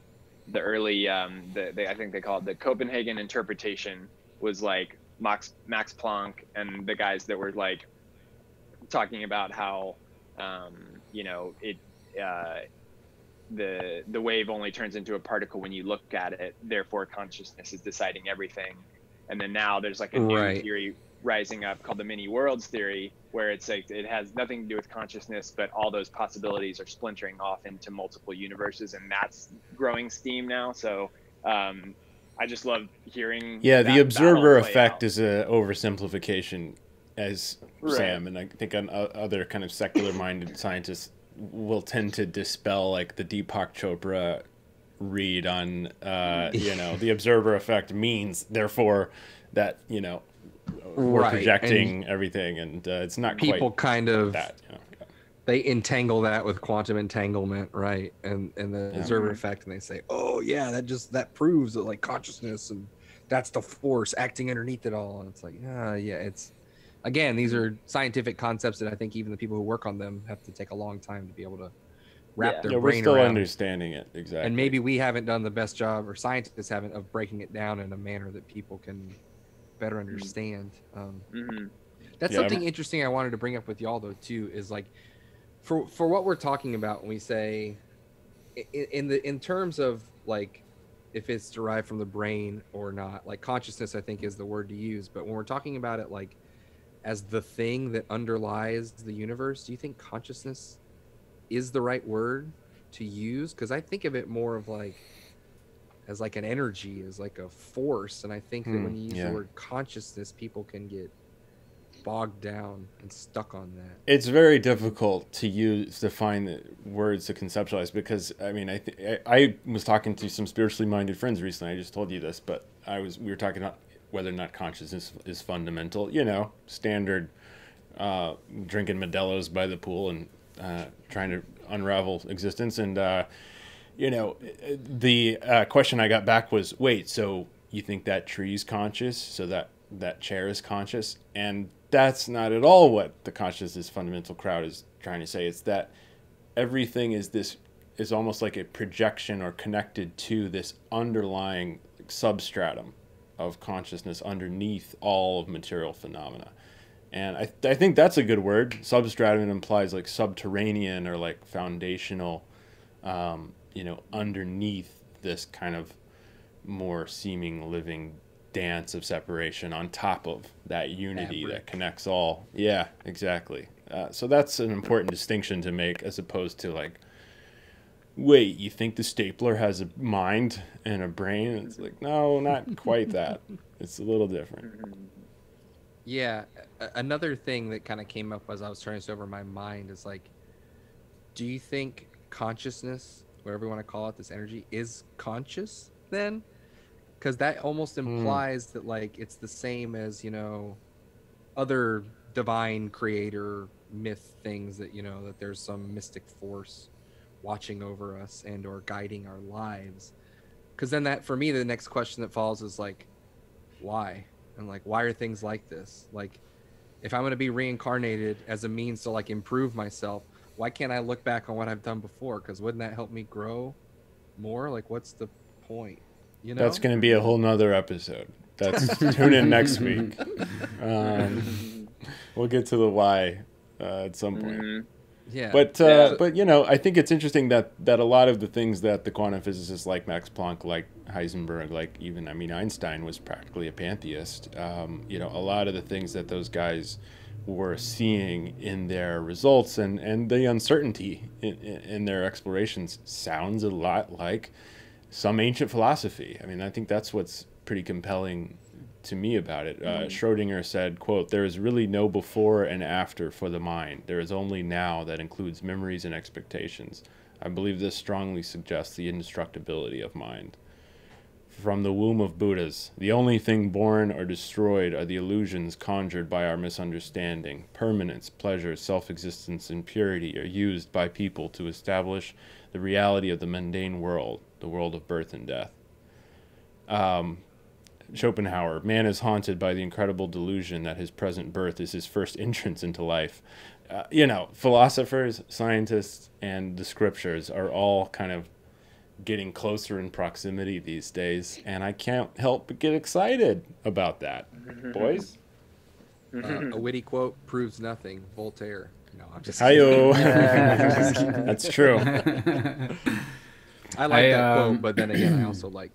the early um, the, I think they call it the Copenhagen interpretation was like Max Max Planck and the guys that were like talking about how um, you know it uh, the the wave only turns into a particle when you look at it therefore consciousness is deciding everything and then now there's like a new Right. theory rising up called the many worlds theory where it's like it has nothing to do with consciousness but all those possibilities are splintering off into multiple universes and that's growing steam now so um, i just love hearing Yeah, the observer effect out. is a oversimplification, as Right. Sam and I think on o- other kind of secular-minded scientists will tend to dispel like the Deepak Chopra read on, uh, <laughs> you know, the observer effect means therefore that you know we're Right, and projecting everything, and uh, it's not People kind of that. You know? they entangle that with quantum entanglement, right? And and the Yeah. observer effect, and they say, "Oh yeah, that just that proves that like consciousness and that's the force acting underneath it all." And it's like, yeah yeah, it's again, these are scientific concepts that I think even the people who work on them have to take a long time to be able to wrap Yeah. their Yeah, we're still around. understanding it exactly. And maybe we haven't done the best job, or scientists haven't, of breaking it down in a manner that people can better understand. Um, Mhm. that's Yeah. something interesting I wanted to bring up with y'all though too is like for for what we're talking about when we say in, in the in terms of like if it's derived from the brain or not like consciousness I think is the word to use but when we're talking about it like as the thing that underlies the universe do you think consciousness is the right word to use because I think of it more of like as like an energy as like a force and I think that Hmm, when you use yeah. the word consciousness people can get bogged down and stuck on that. It's very difficult to use to find the words to conceptualize because I mean I th- I was talking to some spiritually minded friends recently. I just told you this, but I was we were talking about whether or not consciousness is fundamental. You know, standard uh, drinking Modelo's by the pool and uh, trying to unravel existence. And uh, you know, the uh, question I got back was, wait, so you think that tree's conscious? So that that chair is conscious? And that's not at all what the consciousness fundamental crowd is trying to say. It's that everything is this is almost like a projection or connected to this underlying substratum of consciousness underneath all of material phenomena. And I, th- I think that's a good word. Substratum implies like subterranean or like foundational, um, you know, underneath this kind of more seeming living dance of separation on top of that unity Fabric. that connects all. Yeah, exactly. Uh, so that's an important distinction to make as opposed to like, wait, you think the stapler has a mind and a brain? It's like, no, not quite that. <laughs> It's a little different. Yeah, another thing that kind of came up as I was turning this over my mind is like, do you think consciousness, whatever you want to call it, this energy, is conscious then? Because that almost hmm. implies mm. that like it's the same as you know, other divine creator myth things that you know that there's some mystic force watching over us and or guiding our lives. Because then that for me the next question that falls is like, why? and like why are things like this? Like if i'm going to be reincarnated as a means to like improve myself why can't i look back on what i've done before? Because wouldn't that help me grow more? Like what's the point you know? That's going to be a whole nother episode. That's <laughs> tune in next week. <laughs> Um, we'll get to the why uh, at some point. Mm-hmm. Yeah. But uh, yeah. but you know, I think it's interesting that that a lot of the things that the quantum physicists like Max Planck, like Heisenberg, like even I mean Einstein was practically a pantheist. Um, you know, a lot of the things that those guys were seeing in their results and and the uncertainty in, in their explorations sounds a lot like some ancient philosophy. I mean, I think that's what's pretty compelling to me about it. Uh, mm-hmm. Schrodinger said, "quote There is really no before and after for the mind. There is only now that includes memories and expectations. I believe this strongly suggests the indestructibility of mind." From the womb of Buddhas, the only thing born or destroyed are the illusions conjured by our misunderstanding. Permanence, pleasure, self existence, and purity are used by people to establish the reality of the mundane world, the world of birth and death. Um, Schopenhauer, man is haunted by the incredible delusion that his present birth is his first entrance into life. Uh, you know, philosophers, scientists, and the scriptures are all kind of getting closer in proximity these days, and I can't help but get excited about that, boys. Uh, a witty quote proves nothing. Voltaire. No, I'm just. Hiyo. <laughs> That's true. I like I, that um, quote, but then again, I also like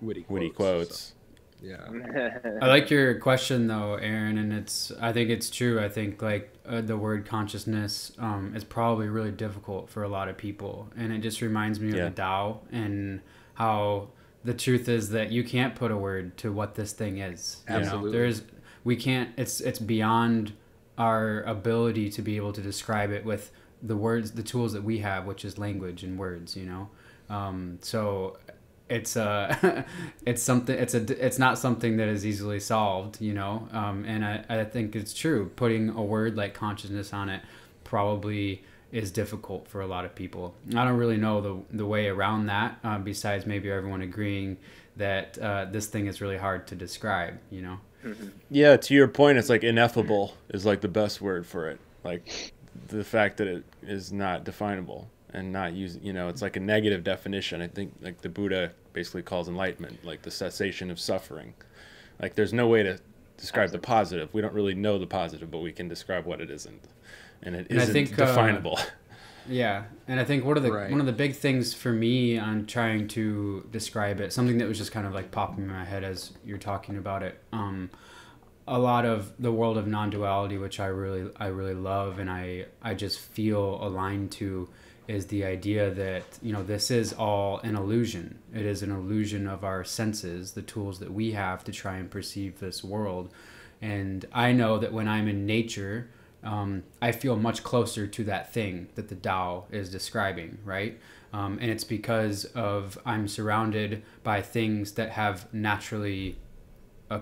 witty quotes. Witty quotes. So. Yeah. <laughs> I like your question though, Aaron, and it's I think it's true. I think like uh, the word consciousness um, is probably really difficult for a lot of people, and it just reminds me yeah. of the Tao and how the truth is that you can't put a word to what this thing is. Absolutely. You know? There's we can't. It's it's beyond our ability to be able to describe it with the words, the tools that we have, which is language and words. You know. Um, so it's uh <laughs> it's something it's a it's not something that is easily solved you know? Um, and I, I think it's true. Putting a word like consciousness on it probably is difficult for a lot of people. I don't really know the, the way around that uh, besides maybe everyone agreeing that uh, this thing is really hard to describe you know? Mm-hmm. yeah to your point it's like ineffable is like the best word for it. Like the fact that it is not definable and not use you know it's like a negative definition. I think like the buddha basically calls enlightenment like the cessation of suffering. Like there's no way to describe Absolutely. the positive. We don't really know the positive but we can describe what it isn't. And it and isn't think, definable. uh, yeah. And i think one of the right. one of the big things for me on trying to describe it something that was just kind of like popping in my head as you're talking about it um a lot of the world of non-duality which i really i really love and i i just feel aligned to is the idea that you know this is all an illusion it is an illusion of our senses the tools that we have to try and perceive this world and I know that when I'm in nature, um, I feel much closer to that thing that the Tao is describing, right? Um, and it's because of I'm surrounded by things that have naturally, uh,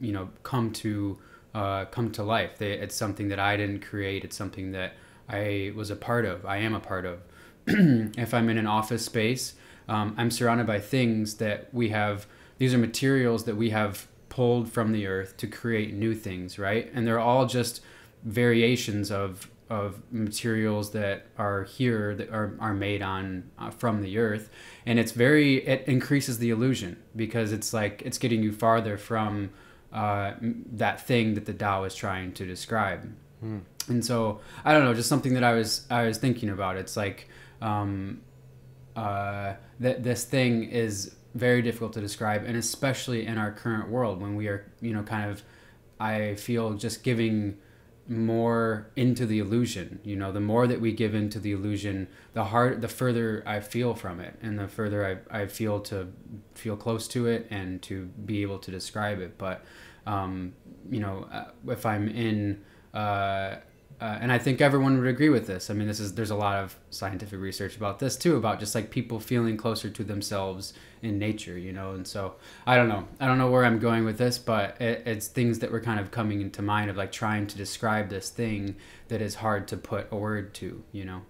you know, come to uh, come to life. They, it's something that I didn't create. It's something that I was a part of. I am a part of. <clears throat> if I'm in an office space, um, I'm surrounded by things that we have. These are materials that we have pulled from the earth to create new things, right? And they're all just variations of of materials that are here that are, are made on uh, from the earth and it's very it increases the illusion because it's like it's getting you farther from uh, that thing that the Tao is trying to describe hmm. And so I don't know just something that I was I was thinking about. It's like um, uh, that this thing is very difficult to describe and especially in our current world when we are you know kind of I feel just giving more into the illusion you know the more that we give into the illusion the hard the further i feel from it and the further i, I feel to feel close to it and to be able to describe it. But um, you know uh, if i'm in uh, uh, and I think everyone would agree with this. I mean, this is there's a lot of scientific research about this too, about just like people feeling closer to themselves in nature, you know. And so I don't know, I don't know where I'm going with this, but it, it's things that were kind of coming into mind of like trying to describe this thing that is hard to put a word to, you know.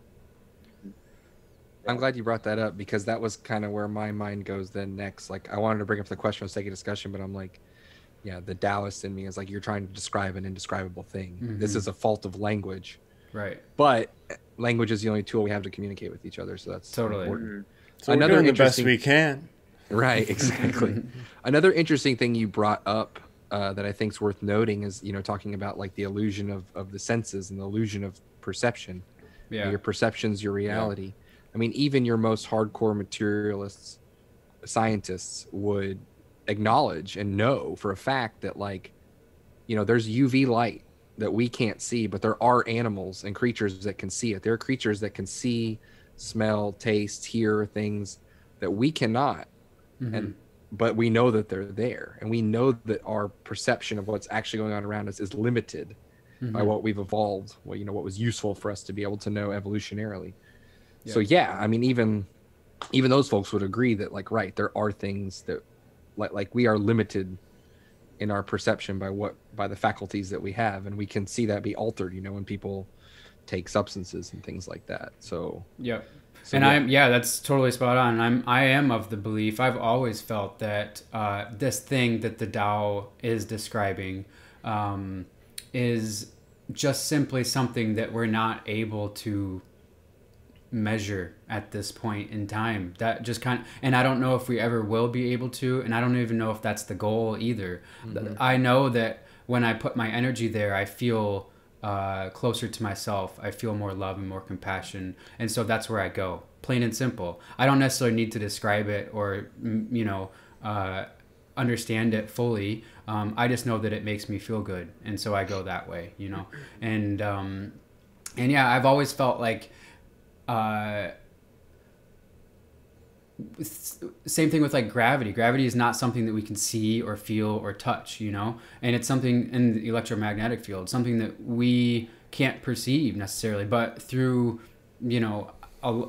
I'm glad you brought that up because that was kind of where my mind goes then next. Like I wanted to bring up the question of sake of discussion, but I'm like, yeah, the Taoist in me is like you're trying to describe an indescribable thing. Mm-hmm. This is a fault of language. Right. But language is the only tool we have to communicate with each other, so that's totally important. Mm-hmm. So Another we're doing the best we can. Right, <laughs> exactly. Another interesting thing you brought up uh, that I think is worth noting is you know talking about like the illusion of, of the senses and the illusion of perception. Yeah. Your perception's your reality. Yeah. I mean, even your most hardcore materialists, scientists would acknowledge and know for a fact that like you know there's uv light that we can't see but there are animals and creatures that can see it there are creatures that can see smell taste hear things that we cannot mm-hmm. and but we know that they're there and we know that our perception of what's actually going on around us is limited mm-hmm. by what we've evolved well you know what was useful for us to be able to know evolutionarily yeah. so yeah i mean even even those folks would agree that like right there are things that like like we are limited in our perception by what by the faculties that we have and we can see that be altered you know when people take substances and things like that. So yeah so, and yeah. i'm yeah that's totally spot on. I'm i am of the belief i've always felt that uh, this thing that the Tao is describing um, is just simply something that we're not able to measure at this point in time. That just kind of, and i don't know if we ever will be able to and i don't even know if that's the goal either. Mm-hmm. i know that when i put my energy there i feel uh, closer to myself. I feel more love and more compassion and so that's where i go. Plain and simple. I don't necessarily need to describe it or you know uh, understand it fully. Um, i just know that it makes me feel good and so i go that way you know? And um, and yeah i've always felt like uh, same thing with like gravity. Gravity is not something that we can see or feel or touch, you know, and it's something in the electromagnetic field, something that we can't perceive necessarily, but through, you know,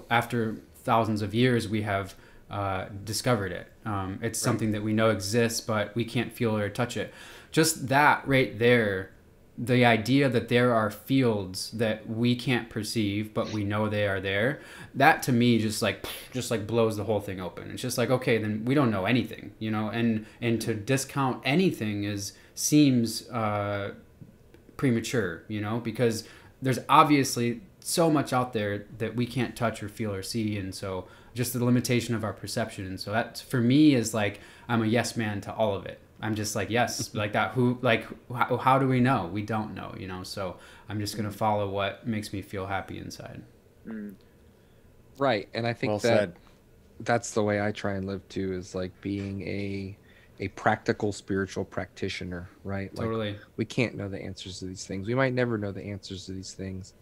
after thousands of years, we have uh, discovered it. Um, it's right. something that we know exists, but we can't feel or touch it. Just that right there the idea that there are fields that we can't perceive but we know they are there that to me just like <sniffs> just like blows the whole thing open. It's just like okay then we don't know anything you know? And and to discount anything is seems uh premature you know? Because there's obviously so much out there that we can't touch or feel or see and so just the limitation of our perception. And so that for me is like i'm a yes man to all of it I'm just like, yes, like that. Who, like, how, how do we know? We don't know, you know. So I'm just gonna follow what makes me feel happy inside. Mm. Right, and I think well that said. that's the way I try and live too. Is like being a a practical spiritual practitioner, right? Like, totally. We can't know the answers to these things. We might never know the answers to these things.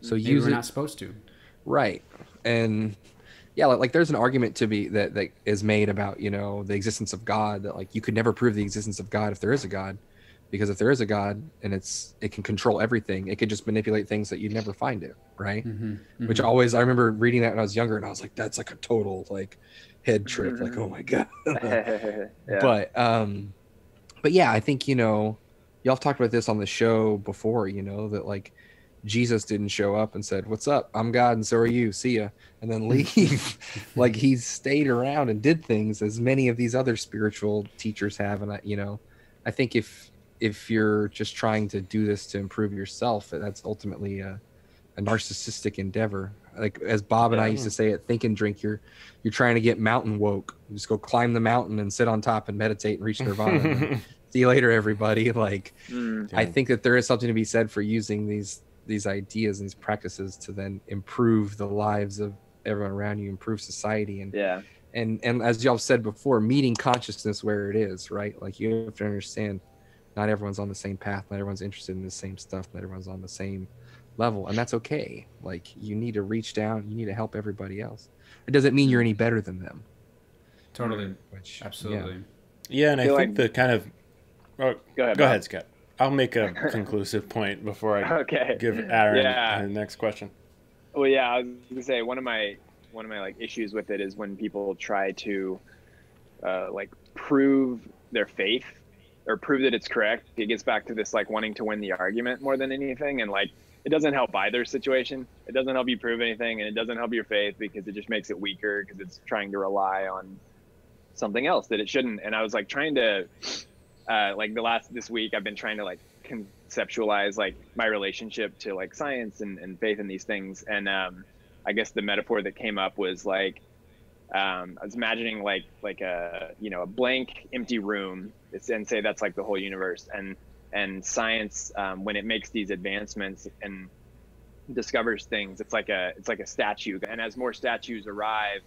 So Maybe use we're it, not supposed to. Right, and yeah like, like there's an argument to be that that is made about you know the existence of god that like you could never prove the existence of god if there is a god because if there is a god and it's it can control everything it could just manipulate things that you'd never find it right Mm-hmm. which always i remember reading that when i was younger and i was like that's like a total like head trip like oh my god <laughs> yeah. but um but yeah i think you know y'all have talked about this on the show before you know that like jesus didn't show up and said what's up? I'm god and so are you. See ya. And then <laughs> leave. <laughs> Like he stayed around and did things as many of these other spiritual teachers have. And i you know i think if if you're just trying to do this to improve yourself that's ultimately a, a narcissistic endeavor. Like as bob and i used to say at think and drink you're you're trying to get mountain woke. You just go climb the mountain and sit on top and meditate and reach nirvana. And <laughs> see you later everybody. Like Mm. I think that there is something to be said for using these these ideas and these practices to then improve the lives of everyone around you, improve society, and yeah. and and as y'all have said before, meeting consciousness where it is, right? Like you have to understand, not everyone's on the same path, not everyone's interested in the same stuff, not everyone's on the same level, and that's okay. Like you need to reach down, you need to help everybody else. It doesn't mean you're any better than them. Totally. Which Absolutely. Yeah, and I feel think like- the kind of. Oh, Go ahead. go Bob. ahead, Scott. I'll make a <laughs> conclusive point before I Okay. give Aaron Yeah. the next question. Well, yeah, I was gonna say one of my one of my like issues with it is when people try to uh, like prove their faith or prove that it's correct. It gets back to this like wanting to win the argument more than anything, and like it doesn't help either situation. It doesn't help you prove anything, and it doesn't help your faith because it just makes it weaker because it's trying to rely on something else that it shouldn't. And I was like trying to uh, like the last this week I've been trying to like conceptualize like my relationship to like science and, and faith in these things. And um, I guess the metaphor that came up was like um, I was imagining like like a you know a blank empty room and say that's like the whole universe. And and science um, when it makes these advancements and discovers things it's like a it's like a statue. And as more statues arrive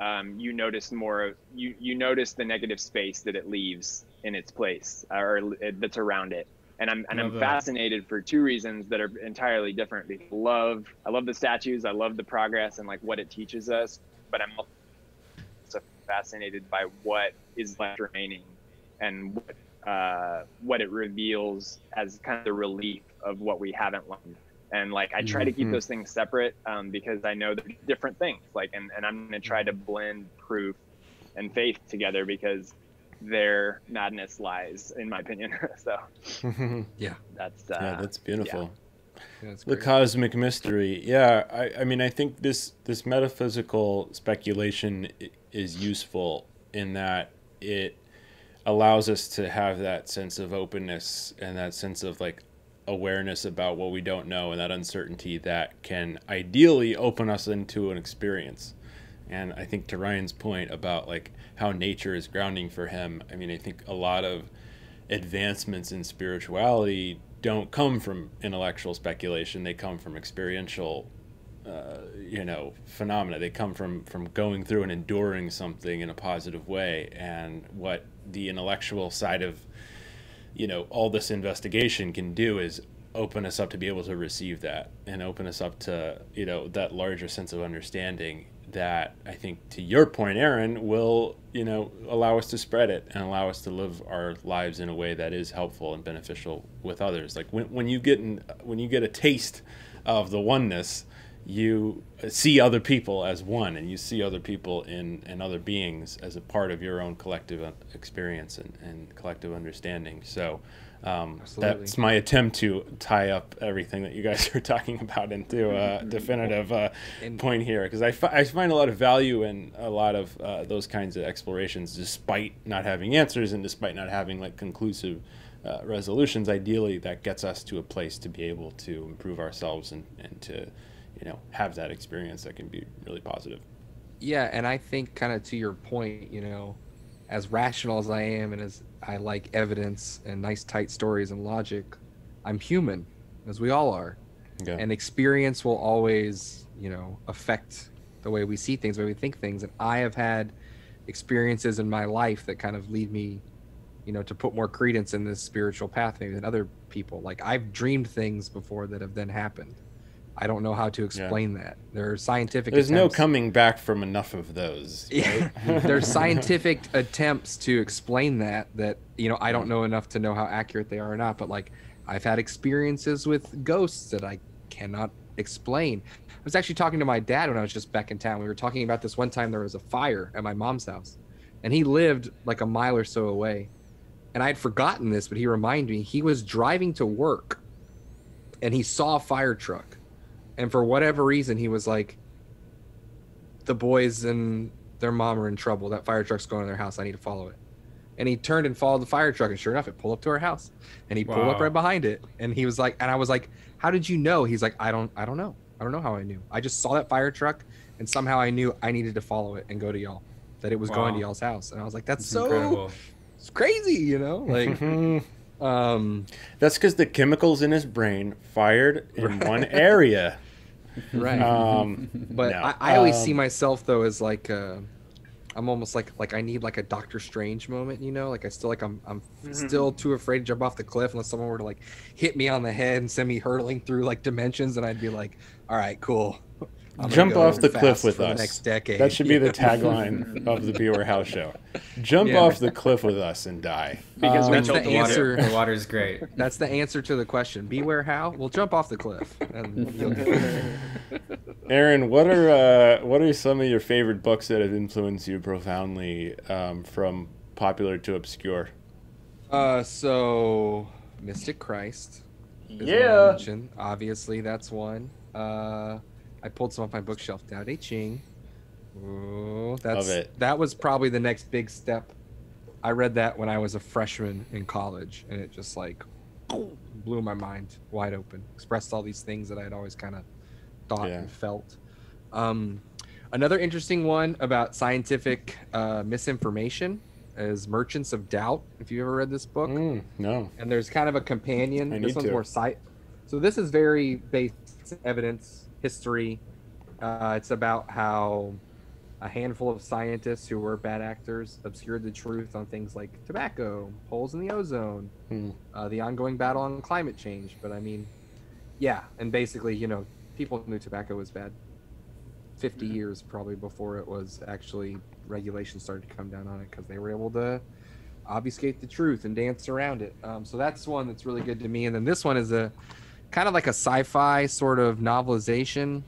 um, you notice more you you notice the negative space that it leaves in its place or that's around it and i'm and i'm that. fascinated for two reasons that are entirely different because I love i love the statues i love the progress and like what it teaches us but i'm also fascinated by what is left remaining and what uh, what it reveals as kind of the relief of what we haven't learned and like i try to keep Mhm. those things separate um, because i know they're different things like and, and i'm going to try to blend proof and faith together because their madness lies in my opinion <laughs> so <laughs> yeah, that's uh, that's beautiful. Yeah, it's The cosmic mystery. Yeah, I, I mean, I think this this metaphysical speculation is useful in that it allows us to have that sense of openness and that sense of like awareness about what we don't know and that uncertainty that can ideally open us into an experience. And I think to Ryan's point about like how nature is grounding for him, I mean, I think a lot of advancements in spirituality don't come from intellectual speculation. They come from experiential uh, you know phenomena. They come from from going through and enduring something in a positive way. And what the intellectual side of you know all this investigation can do is open us up to be able to receive that and open us up to you know that larger sense of understanding that I think to your point Aaron will you know allow us to spread it and allow us to live our lives in a way that is helpful and beneficial with others. Like when, when you get in, when you get a taste of the oneness you see other people as one and you see other people in and other beings as a part of your own collective uh, experience and, and collective understanding. So um, that's my attempt to tie up everything that you guys <laughs> are talking about into a definitive uh, point here because I, I find a lot of value in a lot of uh, those kinds of explorations despite not having answers and despite not having like conclusive uh, resolutions. Ideally that gets us to a place to be able to improve ourselves and, and to you know have that experience that can be really positive. Yeah and i think kind of to your point you know as rational as i am and as i like evidence and nice tight stories and logic. I'm human as we all are. Yeah. And experience will always you know affect the way we see things the way we think things. And i have had experiences in my life that kind of lead me you know to put more credence in this spiritual path maybe than other people. Like i've dreamed things before that have then happened I don't know how to explain that. There are scientific. There's no coming back from enough of those. <laughs> Yeah, <laughs> there's scientific attempts to explain that that you know I don't know enough to know how accurate they are or not. But like I've had experiences with ghosts that I cannot explain. I was actually talking to my dad when I was just back in town. We were talking about this one time there was a fire at my mom's house, and he lived like a mile or so away. And I had forgotten this, but he reminded me he was driving to work, and he saw a fire truck, and for whatever reason he was like, the boys and their mom are in trouble. That fire truck's going to their house. I need to follow it. And he turned and followed the fire truck, and sure enough, it pulled up to our house. And he pulled up right behind it. And he was like, and I was like, "How did you know?" He's like, "I don't, I don't know. I don't know how I knew. I just saw that fire truck, and somehow I knew I needed to follow it and go to y'all. That it was going to y'all's house." And I was like, "That's It's so incredible. it's crazy," you know? Like, <laughs> um, That's because the chemicals in his brain fired in one <laughs> area. <laughs> right. Um, <laughs> But no. I, I always Um, see myself though as like uh, I'm almost like like I need like a Doctor Strange moment, you know? Like I still like I'm I'm still too afraid to jump off the cliff unless someone were to like hit me on the head and send me hurtling through like dimensions, and I'd be like, all right, cool. I'm Jump go off the cliff with us. next decade. That should be the <laughs> tagline of the Be Where How show. Jump Yeah. off the cliff with us and die. Because we That's told the the water. answer. The water's great. <laughs> That's the answer to the question. Be Where How? We'll jump off the cliff. And you'll. <laughs> Aaron, what are uh, what are some of your favorite books that have influenced you profoundly, um, from popular to obscure? uh, so Mystic Christ. is one I mentioned. Obviously, that's one. Uh, I pulled some off my bookshelf. Tao Te Ching. Ooh, that's that was probably the next big step. I read that when I was a freshman in college, and it just like blew my mind wide open. Expressed all these things that I had always kind of thought Yeah. and felt. Um, another interesting one about scientific uh, misinformation is Merchants of Doubt. If you ever read this book, Mm, no. and there's kind of a companion. I this one's to. more sci. So this is very based evidence history. Uh, it's about how a handful of scientists who were bad actors obscured the truth on things like tobacco, holes in the ozone, Hmm. uh, the ongoing battle on climate change. But I mean, yeah, and basically, you know, people knew tobacco was bad. 50 years probably before it was actually regulations started to come down on it because they were able to obfuscate the truth and dance around it. Um, so that's one that's really good to me. And then this one is a kind of like a sci-fi sort of novelization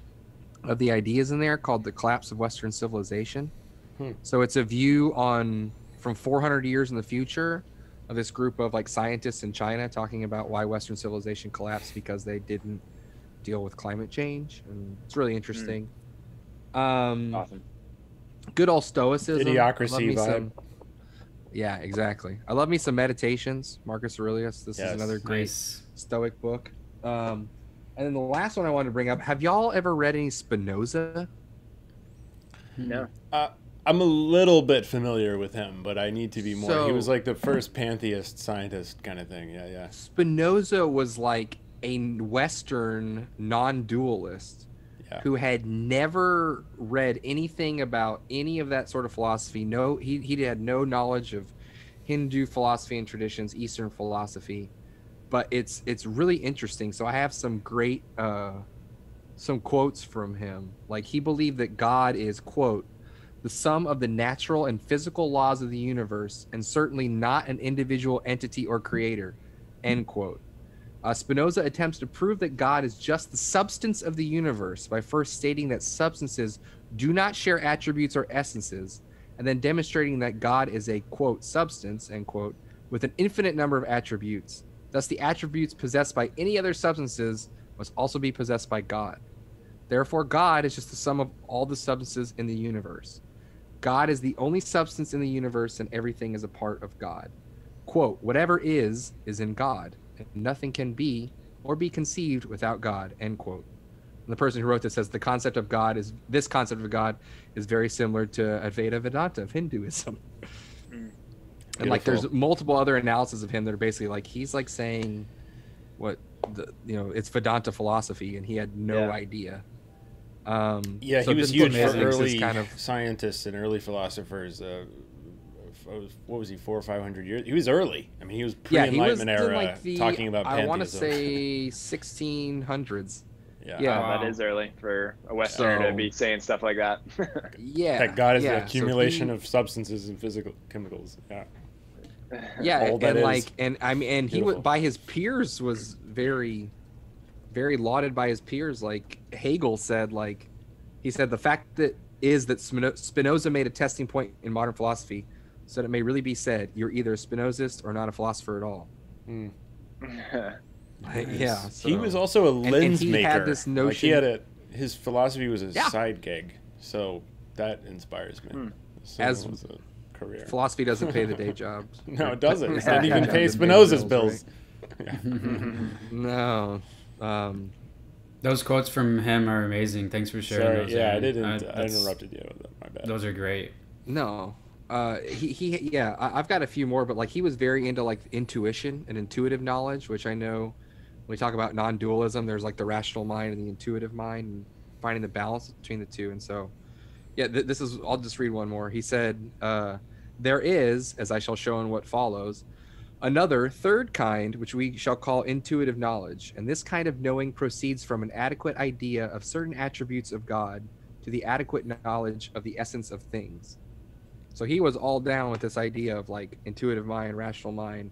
of the ideas in there called "The Collapse of Western Civilization." Hmm. So it's a view on from 400 years in the future of this group of like scientists in China talking about why Western civilization collapsed because they didn't deal with climate change, and it's really interesting. Um, Awesome. good old stoicism. Idiocracy vibe. some- yeah, exactly. I love me some meditations. Marcus Aurelius. This Yes. is another great Nice. stoic book. Um, and then the last one I wanted to bring up. Have y'all ever read any Spinoza? No. I'm a little bit familiar with him, but I need to be more. he was like the first pantheist scientist kind of thing. Yeah, yeah. Spinoza was like a Western non-dualist Yeah. who had never read anything about any of that sort of philosophy. No, he he had no knowledge of Hindu philosophy and traditions, Eastern philosophy. But it's it's really interesting. So I have some great uh, some quotes from him. Like he believed that God is quote the sum of the natural and physical laws of the universe, and certainly not an individual entity or creator. End quote. Uh, Spinoza attempts to prove that God is just the substance of the universe by first stating that substances do not share attributes or essences, and then demonstrating that God is a quote substance end quote with an infinite number of attributes. Thus, the attributes possessed by any other substances must also be possessed by God. Therefore, God is just the sum of all the substances in the universe. God is the only substance in the universe, and everything is a part of God. Quote, whatever is, is in God, and nothing can be or be conceived without God, end quote. And the person who wrote this says the concept of God is this concept of God is very similar to Advaita Vedanta of Hinduism. <laughs> And like there's multiple other analyses of him that are basically like he's like saying what the you know, it's Vedanta philosophy and he had no Yeah. idea. Um Yeah, so he was this book huge for early kind of scientists and early philosophers. Uh, what was he, four or five hundred years? He was early. I mean, he was yeah, he was pre-Enlightenment in era, like the talking about I pantheism. want to say <laughs> 1600s. Yeah. Yeah. Wow, Wow. that is early for a Westerner So- to be saying stuff like that. <laughs> Yeah. That God is yeah. the So accumulation he- of substances and physical chemicals. Yeah. Yeah all that and like and i mean and he was by his peers was very very lauded by his peers like hegel said like he said the fact that is that spinoza made a testing point in modern philosophy so that it may really be said you're either a spinozist or not a philosopher at all Mm. <laughs> Like, yeah he was also a and lens he maker. had this Like he had a his philosophy was a Yeah. side gig, so that inspires me. Hmm. So As- it was a career. philosophy doesn't pay the day jobs <laughs> no, it doesn't. It Doesn't doesn't <laughs> even <laughs> pay pay Spinoza's bills, bills. no um Those quotes from him are amazing. Thanks for sharing Sorry, those. yeah, I didn't. Uh, I interrupted you. My bad. Those are great. No. Uh, he, he, yeah, I, I've got a few more, but like he was very into like intuition and intuitive knowledge, which I know when we talk about non dualism, there's like the rational mind and the intuitive mind and finding the balance between the two. And so, yeah, th- this is, I'll just read one more. He said, uh, There is, as I shall show in what follows, another third kind, which we shall call intuitive knowledge. And this kind of knowing proceeds from an adequate idea of certain attributes of God to the adequate knowledge of the essence of things. So he was all down with this idea of like intuitive mind, rational mind,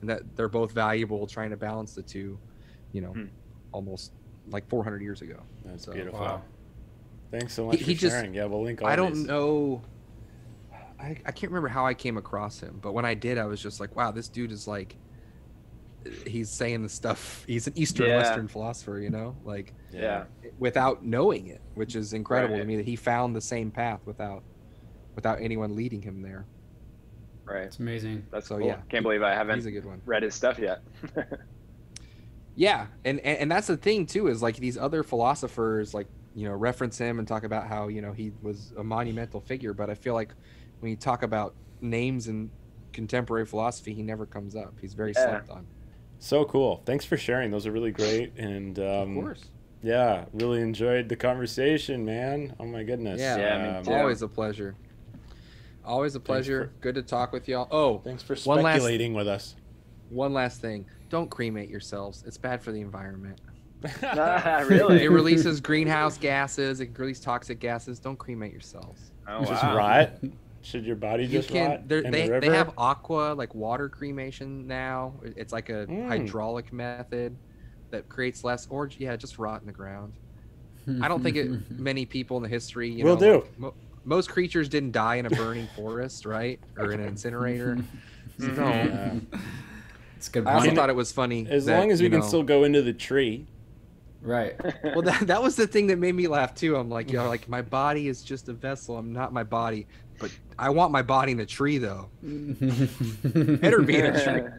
and that they're both valuable, trying to balance the two, you know, Hmm. almost like 400 years ago. That's So- beautiful. Wow. Thanks so much He- he for just- sharing. Yeah, we'll link all I don't these. know. I, I can't remember how I came across him, but when I did, I was just like, wow, this dude is like, he's saying the stuff. He's an Eastern Yeah. Western philosopher, you know, like yeah. without knowing it, which is incredible to me that he found the same path without, without anyone leading him there. Right. It's amazing. That's So, cool. yeah. Can't believe I haven't He's a good one. read his stuff yet. <laughs> Yeah, and, and and that's the thing too is like these other philosophers like you know reference him and talk about how you know he was a monumental figure, but I feel like when you talk about names in contemporary philosophy, he never comes up. He's very Yeah. slept on. So cool. Thanks for sharing. Those are really great. And um, Of course. yeah, really enjoyed the conversation, man. Oh my goodness. Yeah, Yeah, Um. Always a pleasure. Always a pleasure. Good to talk with y'all. Oh, Thanks for One last- speculating with us. one last thing. Don't cremate yourselves. It's bad for the environment. <laughs> really? It releases greenhouse gases. It releases toxic gases. Don't cremate yourselves. Oh, just wow. rot. <laughs> Should your body you just can rot they're- in they, the they have aqua like water cremation now it's like a Mm. hydraulic method that creates less or yeah just rot in the ground i don't think it <laughs> many people in the history you Will know do. like, mo- most creatures didn't die in a burning forest right or in an incinerator <laughs> So. Yeah. It's a good i also thought it was funny As that, long as we can know- still go into the tree. right. well that, that was the thing that made me laugh too i'm like you know like my body is just a vessel i'm not my body but i want my body in a tree though <laughs> better be in a tree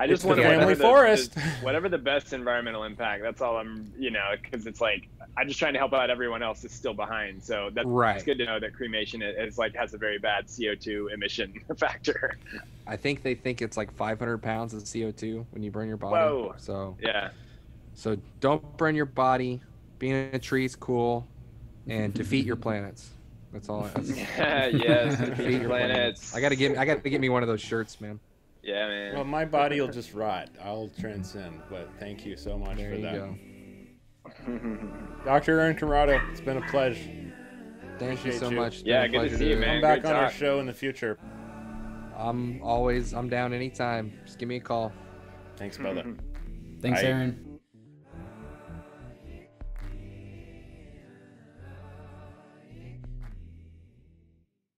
I It's just the wonder family whatever the, forest. the- <laughs> whatever the best environmental impact. That's all I'm, you know, because it's like I'm just trying to help out everyone else is still behind. So that's Right. it's good to know that cremation is, is like has a very bad CO2 emission <laughs> factor. I think they think it's like 500 pounds of CO2 when you burn your body. Whoa. So, Yeah. so don't burn your body. Being in a tree is cool, and defeat your planets. That's all. That's, <laughs> yes. defeat Defeat planets. I gotta get. I gotta get me one of those shirts, man. Yeah, man. Well, my body will just rot. I'll transcend. But thank you so much There for you that. go. <laughs> Dr. Aaron Conrado, it's been a pleasure. Thank you so you. much. It's Yeah, good to pleasure see you, man. Come back great on our show in the future. I'm always. I'm down anytime. Just give me a call. Thanks, brother. <laughs> Thanks, Bye. Aaron.